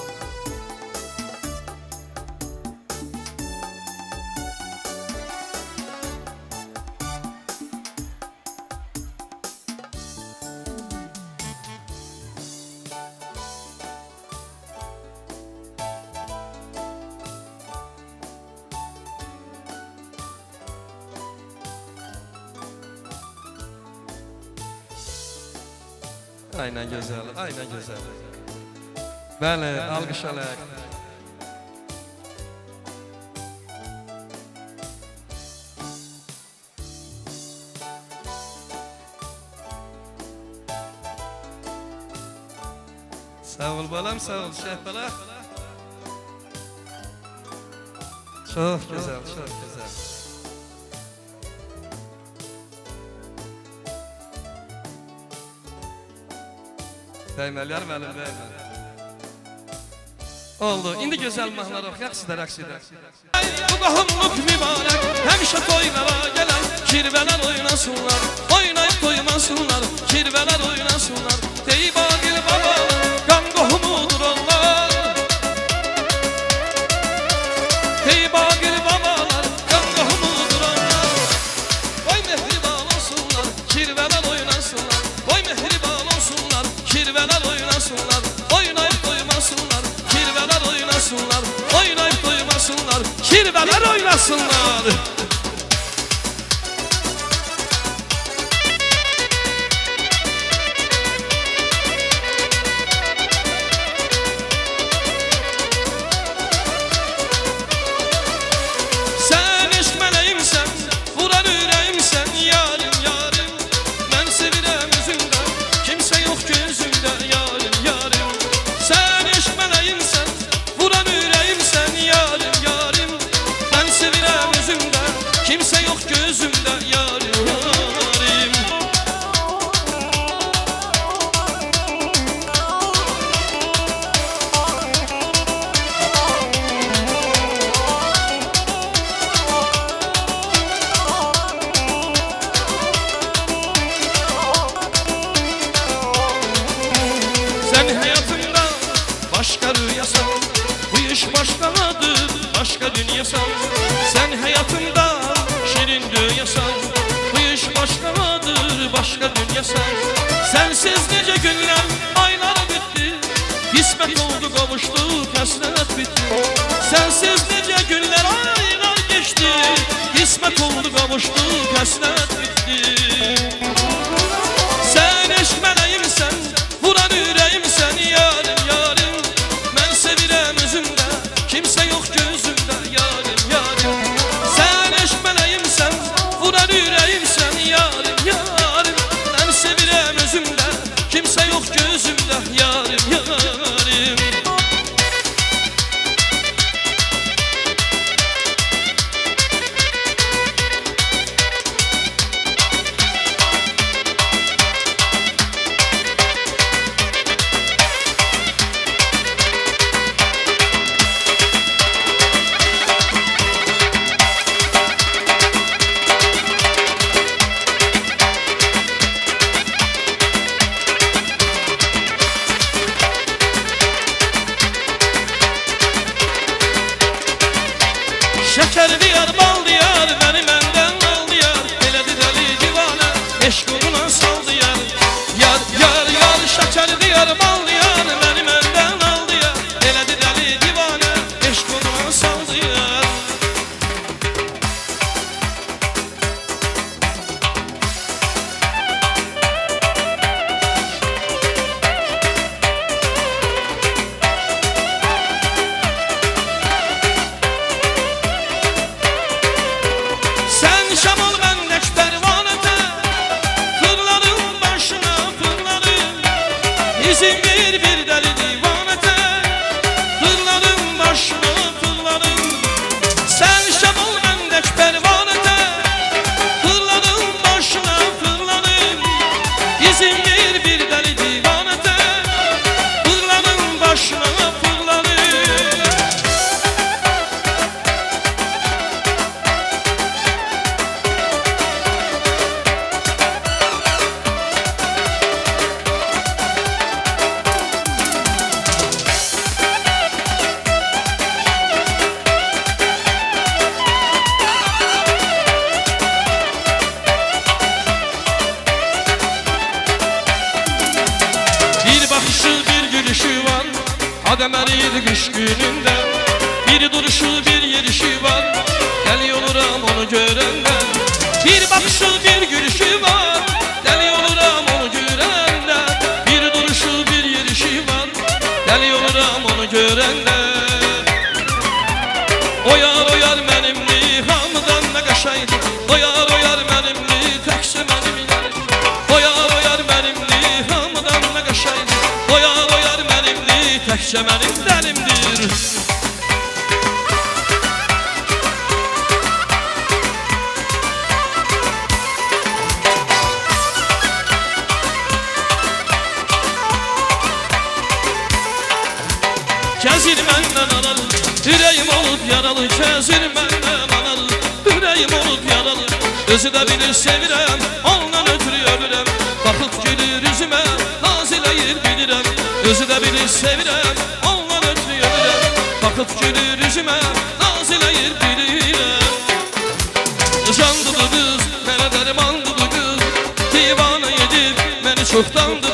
Bəli, alqış alaq. Sağ ol balam, sağ ol Şəhbələ. Çox gözəl, çox gözəl. Dəyməliyər mənim dəymə. Oldu. İndi gözəl mahnılar oxuyaq, sizə rəqs edək. Bu qohumluq mübarək, həmişə toylara gələn kirvələr oynasınlar, oynayıb toymasınlar, kirvələr oynasınlar. Deyib kirvələr with you. de benim benden anal Yüreğim olup yaralı. Kesir benden anal Yüreğim olup yaralı. Özü de bilir sevirem Ol Sevirəm ötürü ölürəm Baxıb gülür üzümə Naz eləyir bilirəm Candı bu qız Mənə dərmandı bu qız Divana edib Məni çoxdandı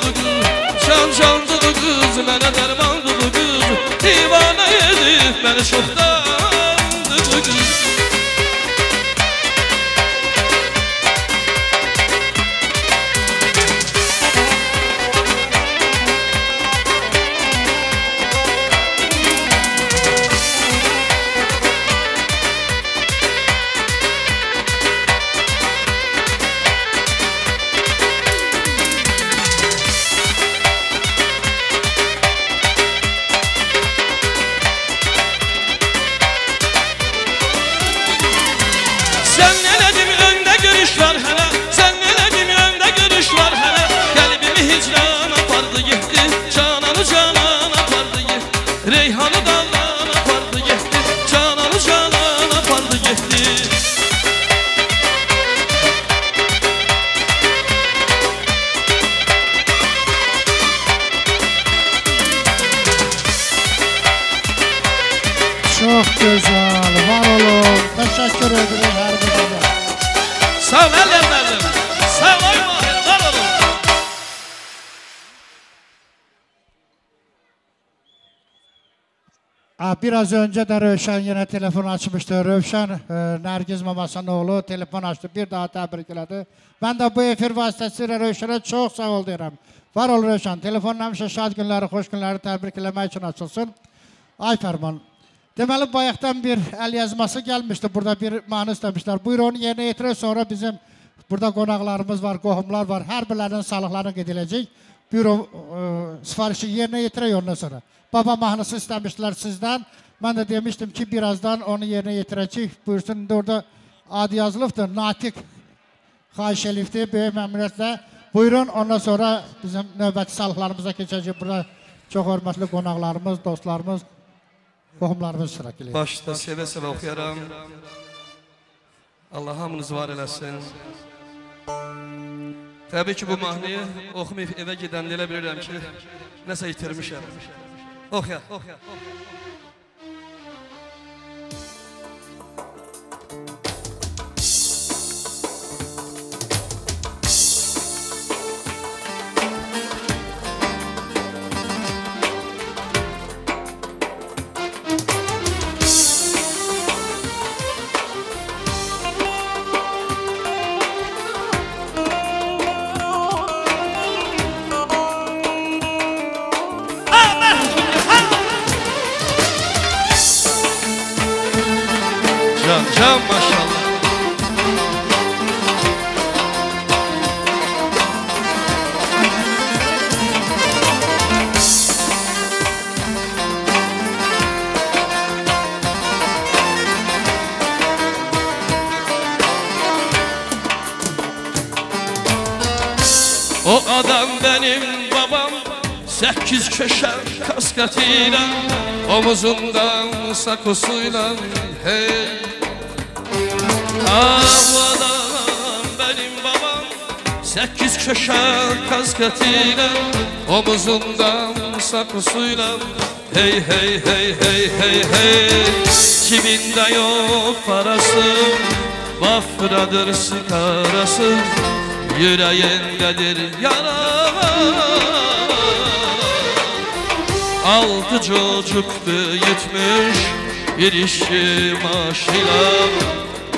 Biraz önce de Rövşen yine telefon açmıştı. Rövşen, e, Nergiz Mamasa'nın oğlu telefon açtı. Bir daha tebrik elədi. Ben de bu efir vasıtasıyla Rövşen'e çok sağ ol deyirəm. Var ol Rövşen. Telefonun həmişə şad günləri, xoş günləri təbrik eləmək üçün açılsın. Ay Fərman. Deməli bayaqdan bir əl yazması gəlmişdi. Burada bir mahnı istəmişlər. Buyur onu yerinə yetirək. Sonra bizim burada qonaqlarımız var, qohumlar var. Hər birlərinin sağlıqlarına gediləcək. Buyur o e, sifarişi yerinə yetirək ondan sonra. Baba mahnısı istəmişdilər sizdən. Mən də demişdim ki, birazdan onu yerinə yetirəcək. Buyursun, indi orada adı yazılıbdır. Natiq xahiş elifdir, böyük məmnuniyyətlə. Buyurun, ondan sonra bizim növbəti sağlıqlarımıza keçəcək. Burada çox hörmətli qonaqlarımız, dostlarımız, qohumlarımız iştirak edir. Başda sevə-sevə oxuyaram Allah hamınız var eləsin Təbii ki, bu mahnıyı oxumayıb evə gedəndə elə bilirəm ki, nəsə itirmişəm. Oxuya, oxuya. Can, Köşe kasketiyle Omuzundan sakosuyla Hey. Bu adam benim babam Sekiz köşe kasketiyle Omuzundan sakosuyla Hey hey hey hey hey hey. Kiminde yok parası Bafradır sigarası Yüreğindedir yara Altı çocuk büyütmüş Bir işi maşıyla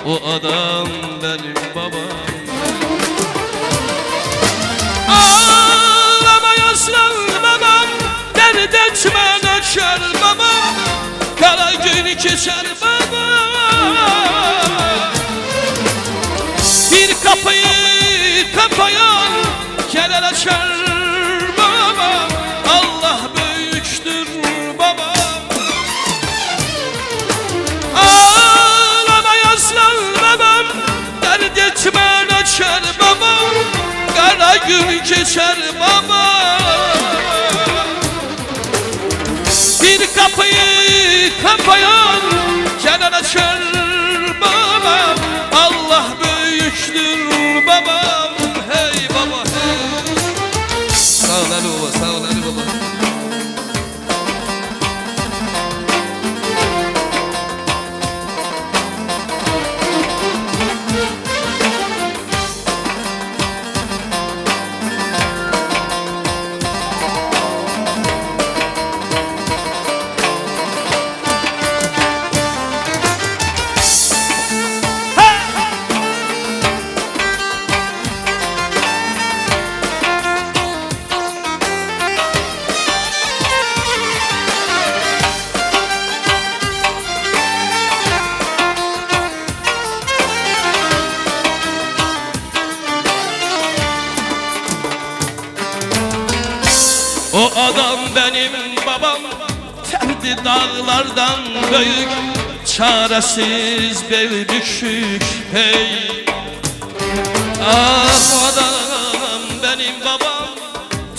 O adam benim babam. Ağlama yaslan babam Dert etme neşer babam. Kara gün geçer babam. Bir kapıyı kapayan Keler açar Hem bayan Terdi dağlardan büyük Çaresiz bir düşük hey. Ah adam benim babam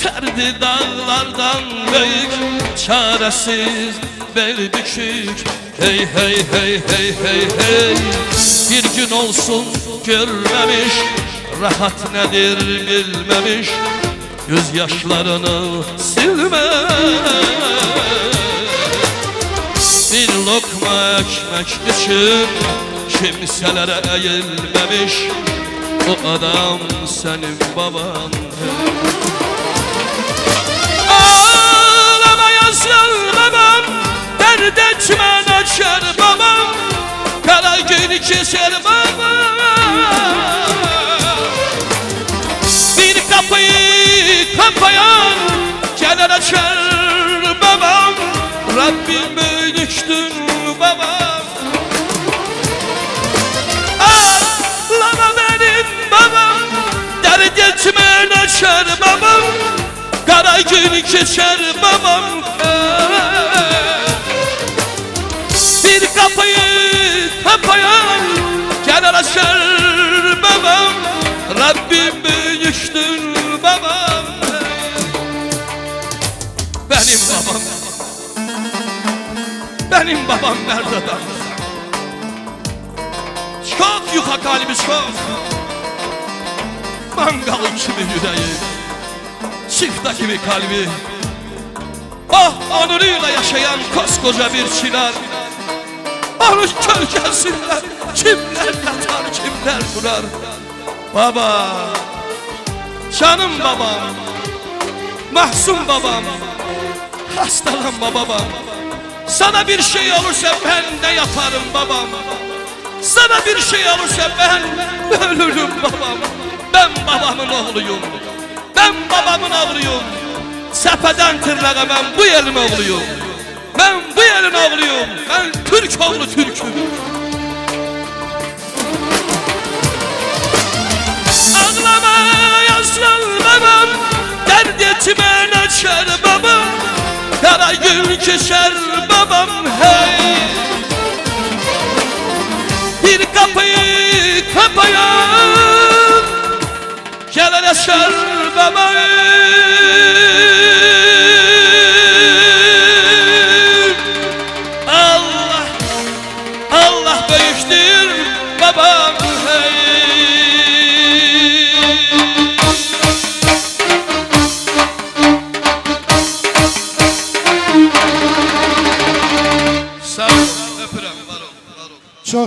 Terdi dağlardan büyük Çaresiz bir düşük. Hey hey hey hey hey hey. Bir gün olsun görmemiş Rahat nedir bilmemiş. Gözyaşlarını silme. Bir lokma ekmek için Kimselere eğilmemiş O adam senin baban. Ağlama yazıl babam Dert etme açar babam. Kara gün keser babam. Bir kapıyı kapayan Kenar açar babam. Rabbim Kara gün geçer babam Bir kapıyı kapayan Kenar açar babam. Rabbim büyüktür babam. Benim babam. Benim babam nerede Çok yuka kalbi çok. Mangal kimi yüreği Çifte gibi kalbi. Ah onuruyla yaşayan koskoca bir çınar. Onun gölgesinde kimler yatar kimler durar Baba Canım babam Mahzun babam Hastalanma babam. Sana bir şey olursa ben de yaparım babam. Sana bir şey olursa ben ölürüm babam. Ben babamın oğluyum Ben babamın oğluyum. Sepeden tırnağa ben bu yerin oğluyum. Ben bu yerin oğluyum. Ben Türk oğlu Türk'üm. Ağlama yazlan babam. Dert etme neşer babam? Kara gün geçer babam hey. Bir kapıyı kapayan Gelen eser Allah Allah büyüktür babam hey Sağ ol, öpürəm, var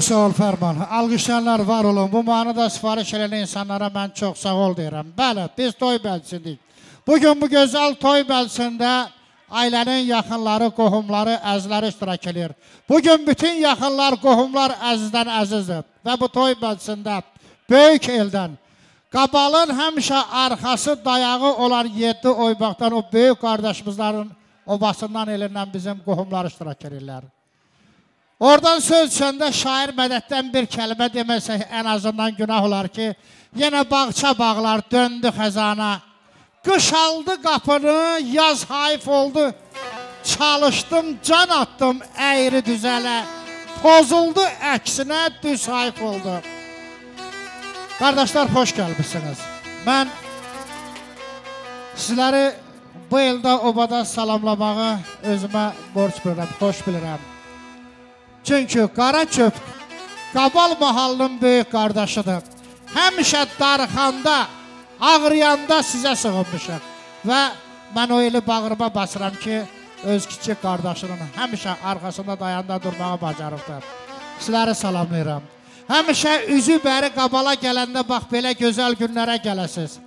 sağ ol Fərman. Alqışlayanlar var olun. Bu manada sifariş edən insanlara mən çox sağ ol deyirəm. Bəli, biz toy bəlsindik. Bugün bu gözəl toy bəlsində ailənin yaxınları, qohumları, əzləri iştirak edir. Bugün bütün yaxınlar, qohumlar əzizdən əzizdir. Və bu toy məclisində böyük eldən Qabalın həmişə arxası dayağı olan 7 oybaqdan o böyük qardaşımızların obasından elindən bizim qohumlar iştirak edirlər. Oradan söz içəndə şair mədəddən bir kəlmə deməsək ən azından günah olar ki, yenə bağça bağlar döndü xəzana. Qış aldı qapını, yaz hayf oldu. Çalışdım, can attım əyri düzələ. Pozuldu əksinə düz hayf oldu. Qardaşlar, xoş gəlmişsiniz. Mən sizləri bu ildə obada salamlamağı özümə borc bilirəm, xoş bilirəm. Çünki Qaraçöp Qabal mahalının böyük qardaşıdır. Həmişə darxanda, ağrıyanda sizə sığınmışıq. Və mən o ili bağırma basıram ki, öz kiçik qardaşının həmişə arxasında dayanda durmağı bacarıbdır. Sizləri salamlayıram. Həmişə üzü bəri qabala gələndə bax belə gözəl günlərə gələsiz.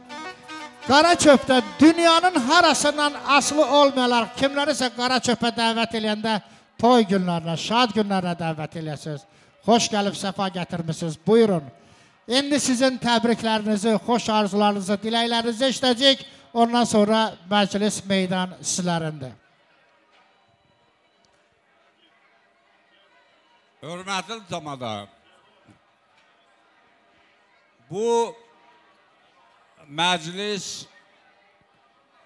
Qaraçöpdə dünyanın harasından asılı olmayalar, kimlərisə Qaraçöpə dəvət eləyəndə toy günlərinə, şad günlərinə dəvət eləyəsiniz. Xoş gəlib səfa gətirmisiniz. Buyurun. İndi sizin təbriklərinizi, xoş arzularınızı, diləklərinizi eşidəcək. Ondan sonra məclis meydan sizlərindir. Hörmətli cəmaat. Bu məclis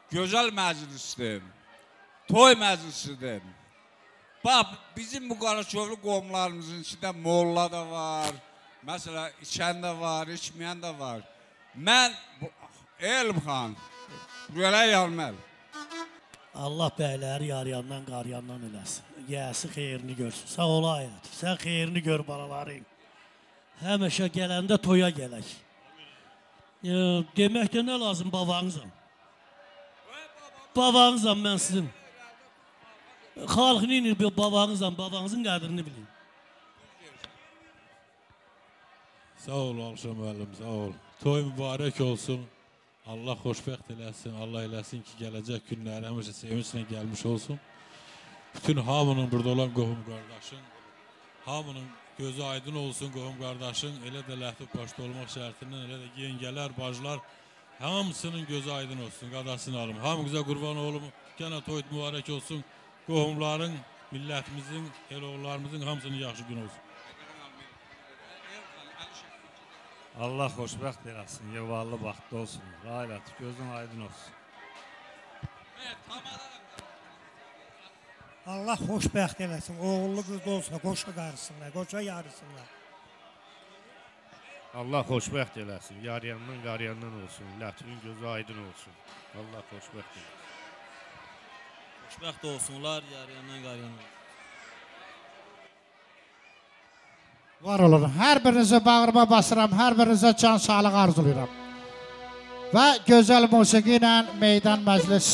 gözəl məclisdir. Toy məclisidir. Bax, bizim bu Qaraçovlu qovumlarımızın içində molla da var, məsələ içən də var, içməyən də var. Mən, bu, Elm xan, Rüyələ Yarməl. Allah bəyləri yaryandan, qaryandan eləsin. Yəsi xeyrini görsün. Sağ ol ayət. Sən xeyrini gör balaların. Həmişə gələndə toya gələk. E, demək də nə lazım babanızam. Babanızam mən sizin. Xalq neyini babanızam, babanızın qədrini bilin. Sağ ol Alşa müəllim, sağ ol. Toy mübarək olsun. Allah xoşbəxt eləsin. Allah eləsin ki, gələcək günlər həmişə sevinclə gəlmiş olsun. Bütün hamının burada olan qohum qardaşın, hamının gözü aydın olsun qohum qardaşın, elə də Lətif başda olmaq şərtindən, elə də yengələr, bacılar hamısının gözü aydın olsun, qadasını alım. Hamınıza qurban olum, gənə toy mübarək olsun. Qohumların, millətimizin, el oğullarımızın hamısının yaxşı gün olsun. Allah xoşbəxt eləsin, yevallı vaxtda olsun. Railət, gözün aydın olsun. Allah xoşbəxt eləsin, oğullu qızlı olsun, qoşa qarısınlar, qoşa yarısınlar. Allah xoşbəxt eləsin, yarayandan qarayandan olsun, Lətifin gözü aydın olsun. Allah xoşbəxt eləsin. Xoşbəxt olsunlar, yarayandan qarayandan. Var olun. Hər birinizə bağırma basıram, hər birinizə can sağlıq arzulayıram. Və gözəl musiqi meydan məclis.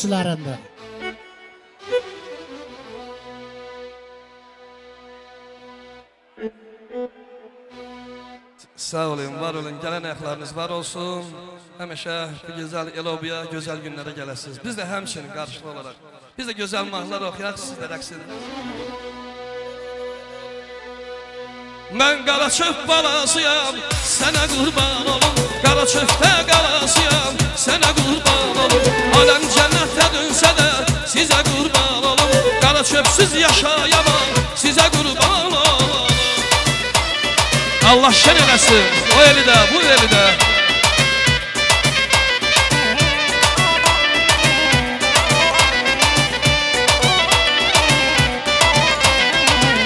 Sağ olun, var olun. Gələn ayaqlarınız var olsun. Həmişə bu gözəl Elobiya gözəl günlərə gələsiniz. Biz də həmçinin qarşılıqlı olaraq. Biz də gözəl mahnılar oxuyaq, siz də rəqs. Mən qara çöp balasıyam, sənə qurban olum. Qara çöpdə qalasıyam, sənə qurban olum. Aləm cənnətə dönsə də, sizə qurban olum. Qara çöpsüz yaşayamam, sizə qurban olum. Allah şən eləsin, o eli də, bu eli də.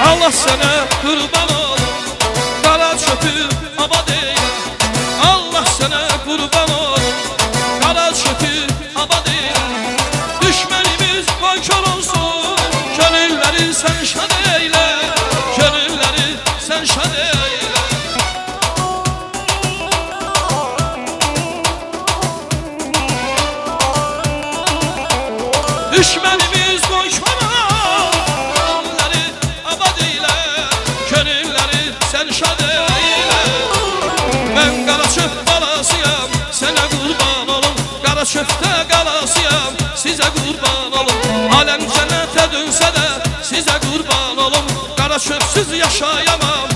Allah sənə qurban olum sənə sizə qurban olum Aləm cənnətə dönsə də sizə qurban olum. Qara şöpsüz yaşayamam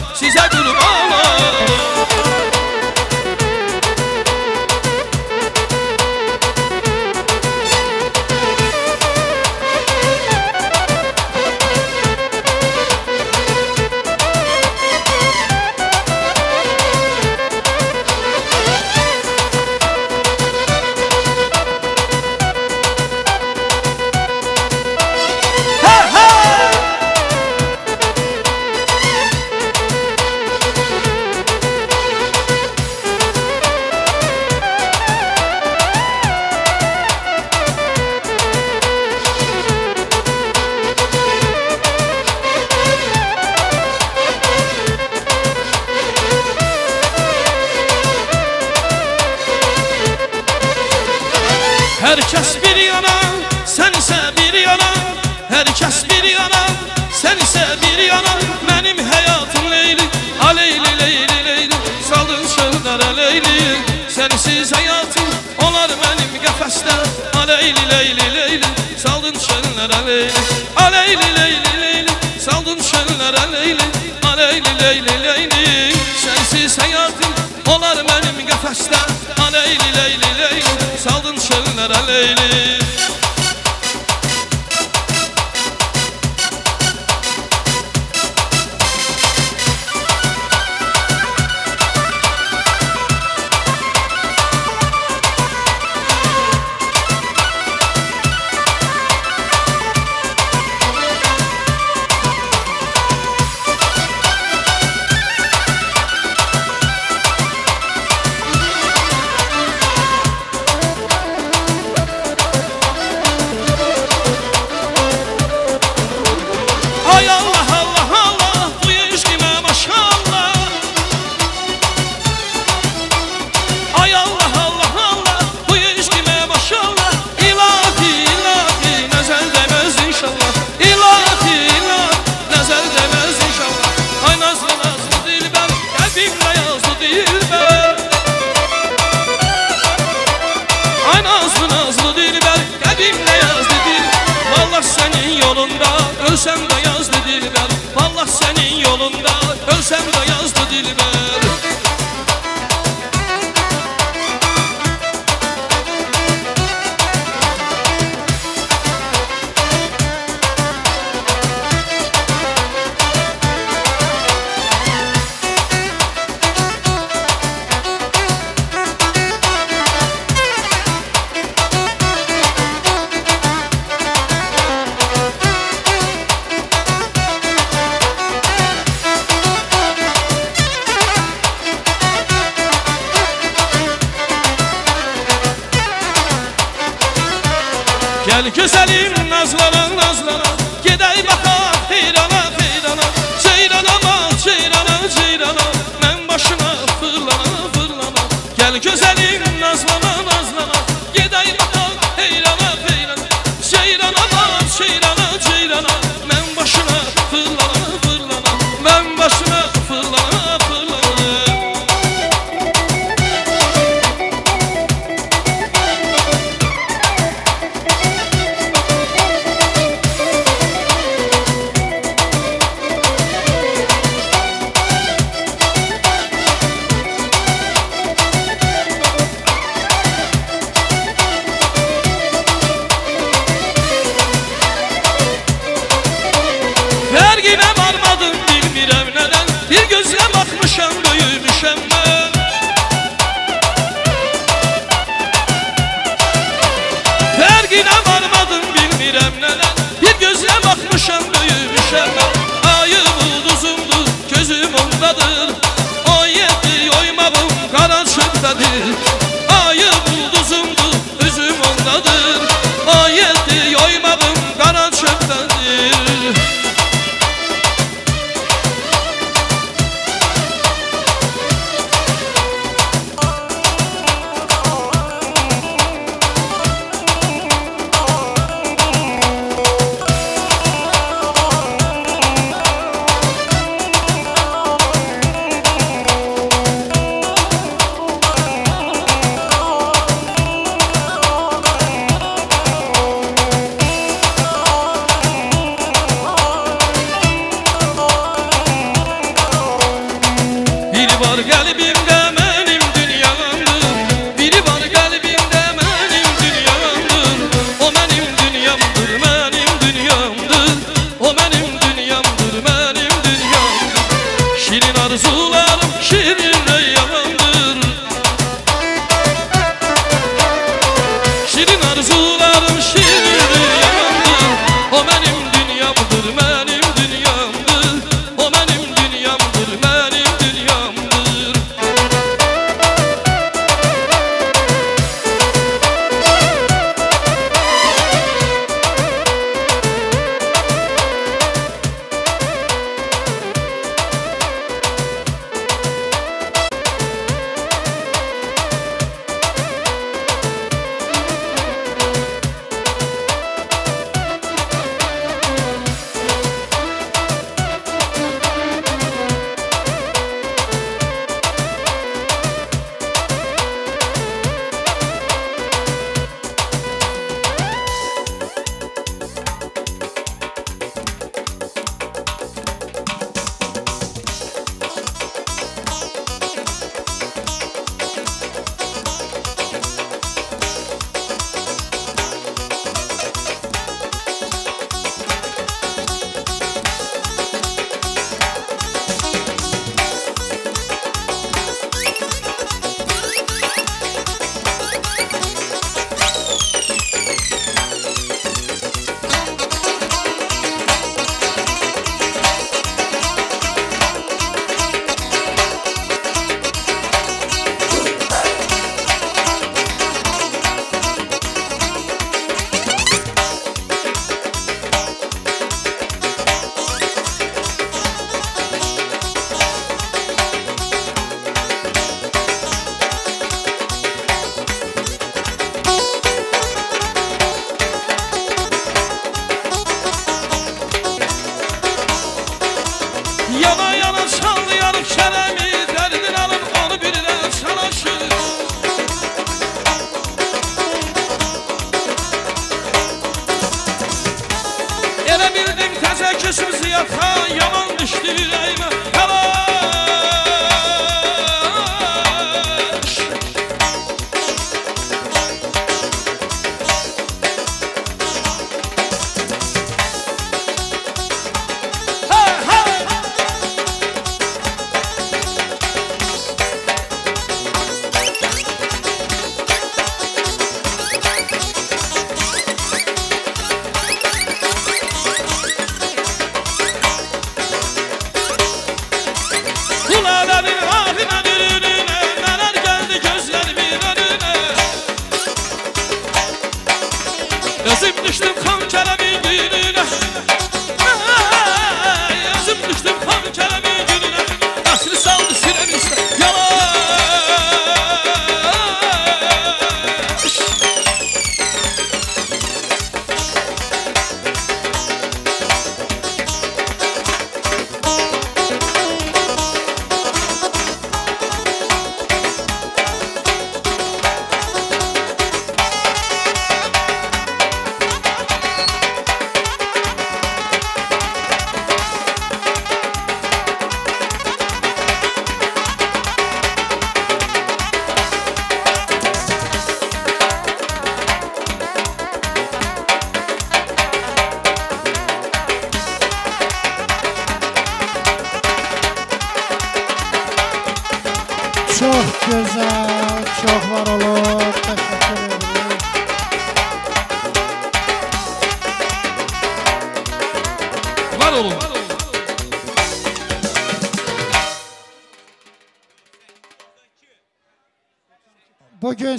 leyli leyli Sensiz hayatım olar benim kafeste Aleyli leyli leyli saldın şöyle leyli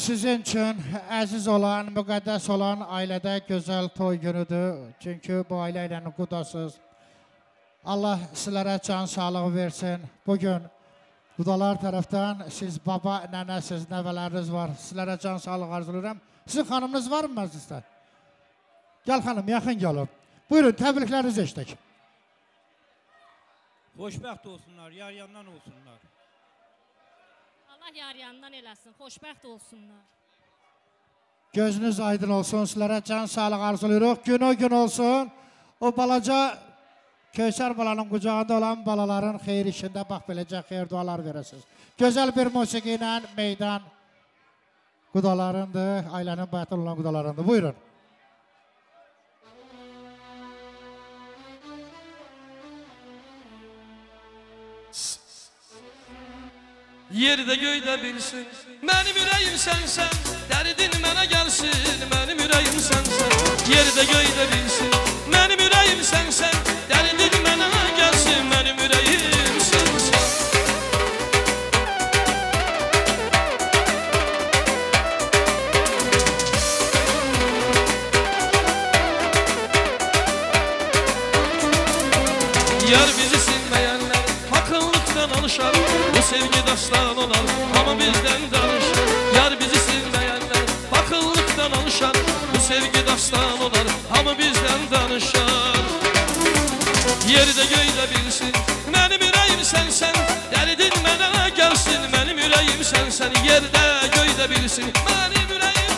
sizin üçün əziz olan, müqəddəs olan ailədə gözəl toy günüdür. Çünki bu ailə ilə qudasız. Allah sizlərə can sağlığı versin. Bugün qudalar tərəfdən siz baba, nənəsiz, nəvələriniz var. Sizlərə can sağlığı arzulayıram. Sizin xanımınız var mı məclisdə? Gəl xanım, yaxın gəlin. Buyurun, təbriklərinizi eşitdik. Xoşbəxt olsunlar, yar yandan olsunlar. Allah yar yandan eləsin, xoşbəxt olsunlar. Gözünüz aydın olsun, sizlərə can sağlığı arzulayırıq. Gün o gün olsun. O balaca Kövsər balanın qucağında olan balaların xeyir işində bax beləcə xeyir dualar verəsiniz. Gözəl bir musiqi ilə meydan qudalarındır, ailənin bayatı olan qudalarındır. Buyurun. Yerdə göydə bilsin. Mənim ürəyim sənsən Dərdin mənə gəlsin Mənim ürəyim sənsən Yerdə göydə bilsin. Mənim ürəyim sənsən aslan olalım. Ama bizden danış Yar bizi sevmeyenler fakıllıktan alışar Bu sevgi dastan olar ama bizden danışar Yeri de göğde bilsin. Benim yüreğim sen sen Derdin bana gelsin. Benim yüreğim sen sen Yerde göğde bilsin. Benim yüreğim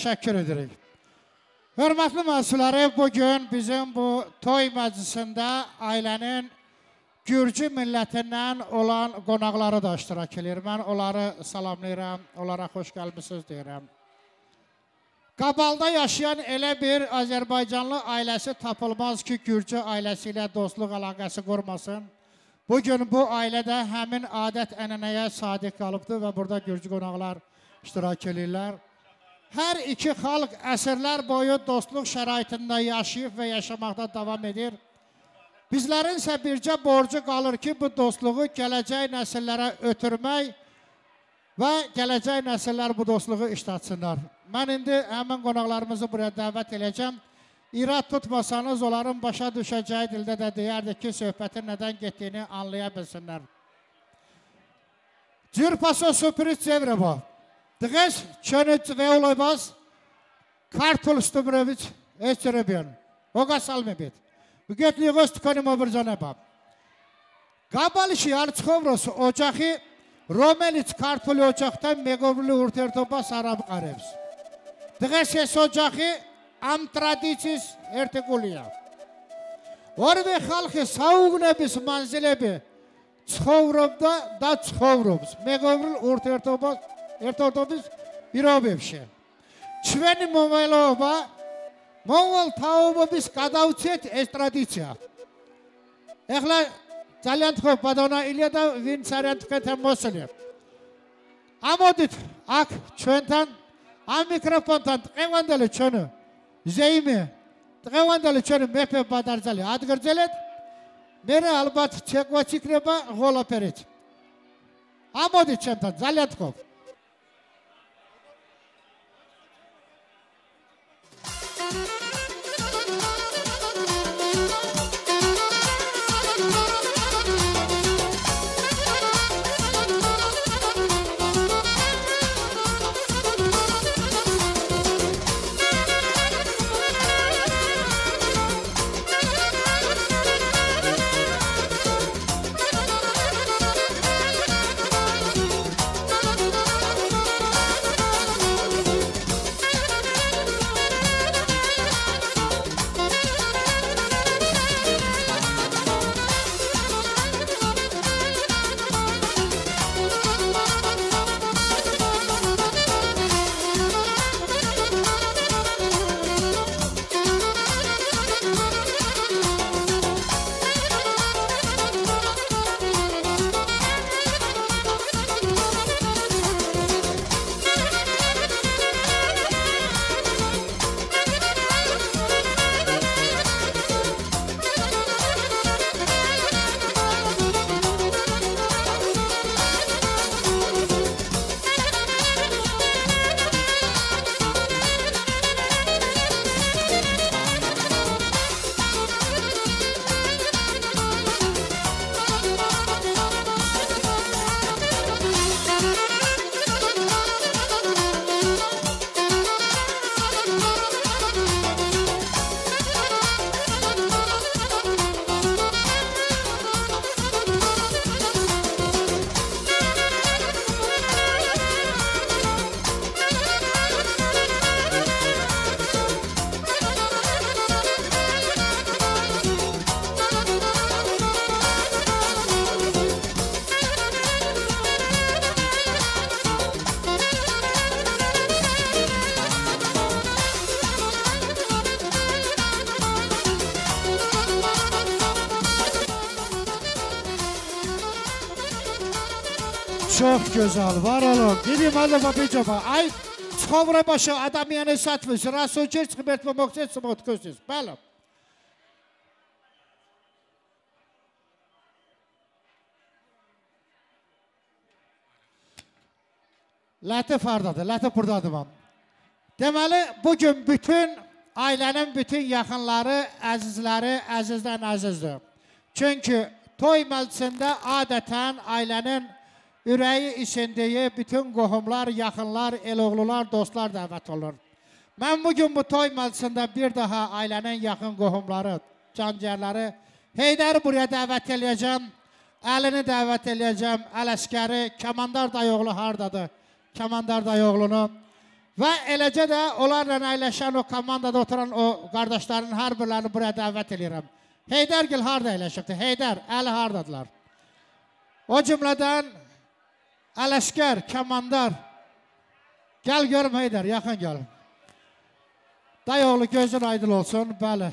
təşəkkür edirik. Hörmətli məsulları, bugün bizim bu toy məclisində ailənin Gürcü millətindən olan qonaqları da iştirak edir. Mən onları salamlayıram, onlara xoş gəlmisiniz deyirəm. Qabalda yaşayan elə bir Azərbaycanlı ailəsi tapılmaz ki, Gürcü ailəsi ilə dostluq əlaqəsi qurmasın. Bugün bu ailədə həmin adət ənənəyə sadiq qalıbdır və burada Gürcü qonaqlar iştirak edirlər. Hər iki xalq əsrlər boyu dostluq şəraitində yaşayıb və yaşamaqda davam edir. Bizlərin isə bircə borcu qalır ki, bu dostluğu gələcək nəsillərə ötürmək və gələcək nəsillər bu dostluğu işlətsınlər. Mən indi həmin qonaqlarımızı buraya dəvət edəcəm. İrad tutmasanız onların başa düşəcəyi dildə də deyərdik ki, söhbətin nədən getdiyini anlaya bilsinlər. Cürpaso sürpriz çevrebo. Დღეს ჩვენი წვეულებას ქართულ სტუმრებით ეჭრებიან. მოგასალმებით. ვიგეთ იყოს თქვენი მობრძანება. გაბალში არ ცხოვრობს ოჯახი, რომელიც ქართული ოჯახთან მეგობრული ურთიერთობას არ ამყარებს. დღეს ეს ოჯახი ამ ტრადიციის ერთი გულია. ორივე ხალხი საუგნების მანძილები ცხოვრობდა და ცხოვრობს მეგობრულ ურთიერთობას ერთადობის პირობებში. ჩვენი მომელობა მომავალ თაობების გადავცეთ ეს ტრადიცია. ეხლა ძალიან თქვა პადონა ილია და ვინც არიან თქვენთან მოსული. ამოდით აქ ჩვენთან ამ მიკროფონთან ტყევანდელი ჩვენო ზეიმე ტყევანდელი ჩვენი მეფე ბადარძალი ადგერძელეთ მე ალბათ ჩეკვაც იქნება ღოლაფერით. ამოდით ჩვენთან ძალიან Thank you. go'zal varolov диди мазафа беҷоба ай цховра бошо адамияне сатвис расочир хибет помогсе сбот кусис бало Latif hardadır? Latif buradadır mam. Deməli, bugün bütün ailənin bütün yaxınları, əzizləri, əzizdən əzizdir. Çünki toy məclisində adətən ailənin ürəyi içindəyi bütün qohumlar, yaxınlar, eloğlular, dostlar dəvət olur. Mən bugün bu toy məclisində bir daha ailənin yaxın qohumları, cancərləri Heydəri buraya dəvət eləyəcəm. Əlini dəvət eləyəcəm. Ələskəri, Kəmandar dayıoğlu hardadır? Kəmandar dayıoğlunu. Və eləcə də onlarla əyləşən o komandada oturan o qardaşların hər birlərini buraya dəvət eləyirəm. Heydərgil harda əyləşibdir? Heydər, Əli hardadılar? O cümlədən Ələskər, Kəmandar. Gəl görüm Heydər, yaxın gəlin. Dayıoğlu gözün aydın olsun, bəli.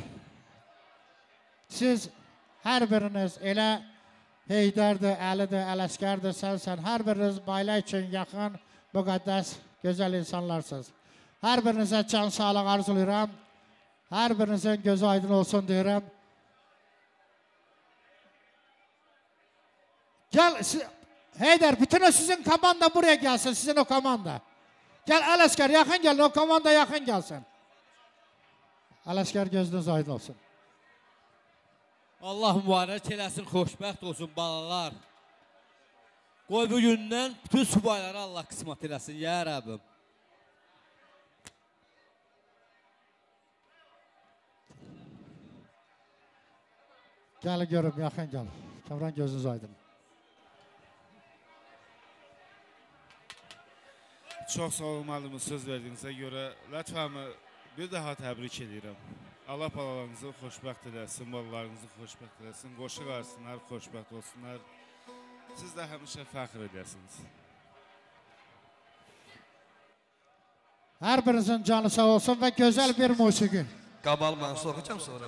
Siz hər biriniz elə Heydərdir, Əlidir, Ələskərdir, sənsən. Hər biriniz ailə üçün yaxın, müqəddəs, gözəl insanlarsınız. Hər birinizə can sağlıq arzulayıram. Hər birinizin gözü aydın olsun deyirəm. Gel, si- Heydər, bütün o sizin komanda buraya gelsin, sizin o komanda. Gel Ələskər, yaxın gəlin, o komanda yaxın gəlsin. Ələskər gözünüz aydın olsun. Allah mübarək eləsin, xoşbəxt olsun balalar. Qoy bu gündən bütün subaylara Allah qismət eləsin, ya Rəbbim. Gəlin görüm, yaxın gəlin. Kamran gözünüz aydın. Çox sağ olun müəllimim söz verdiyinizə görə. Lətifəmi bir daha təbrik edirəm. Allah balalarınızı xoşbəxt eləsin, balalarınızı xoşbəxt eləsin, qoşu qarsınlar, xoşbəxt olsunlar. Siz də həmişə fəxr edəsiniz. Hər birinizin canı sağ olsun və gözəl bir musiqi. Qabal mən soxacam sonra.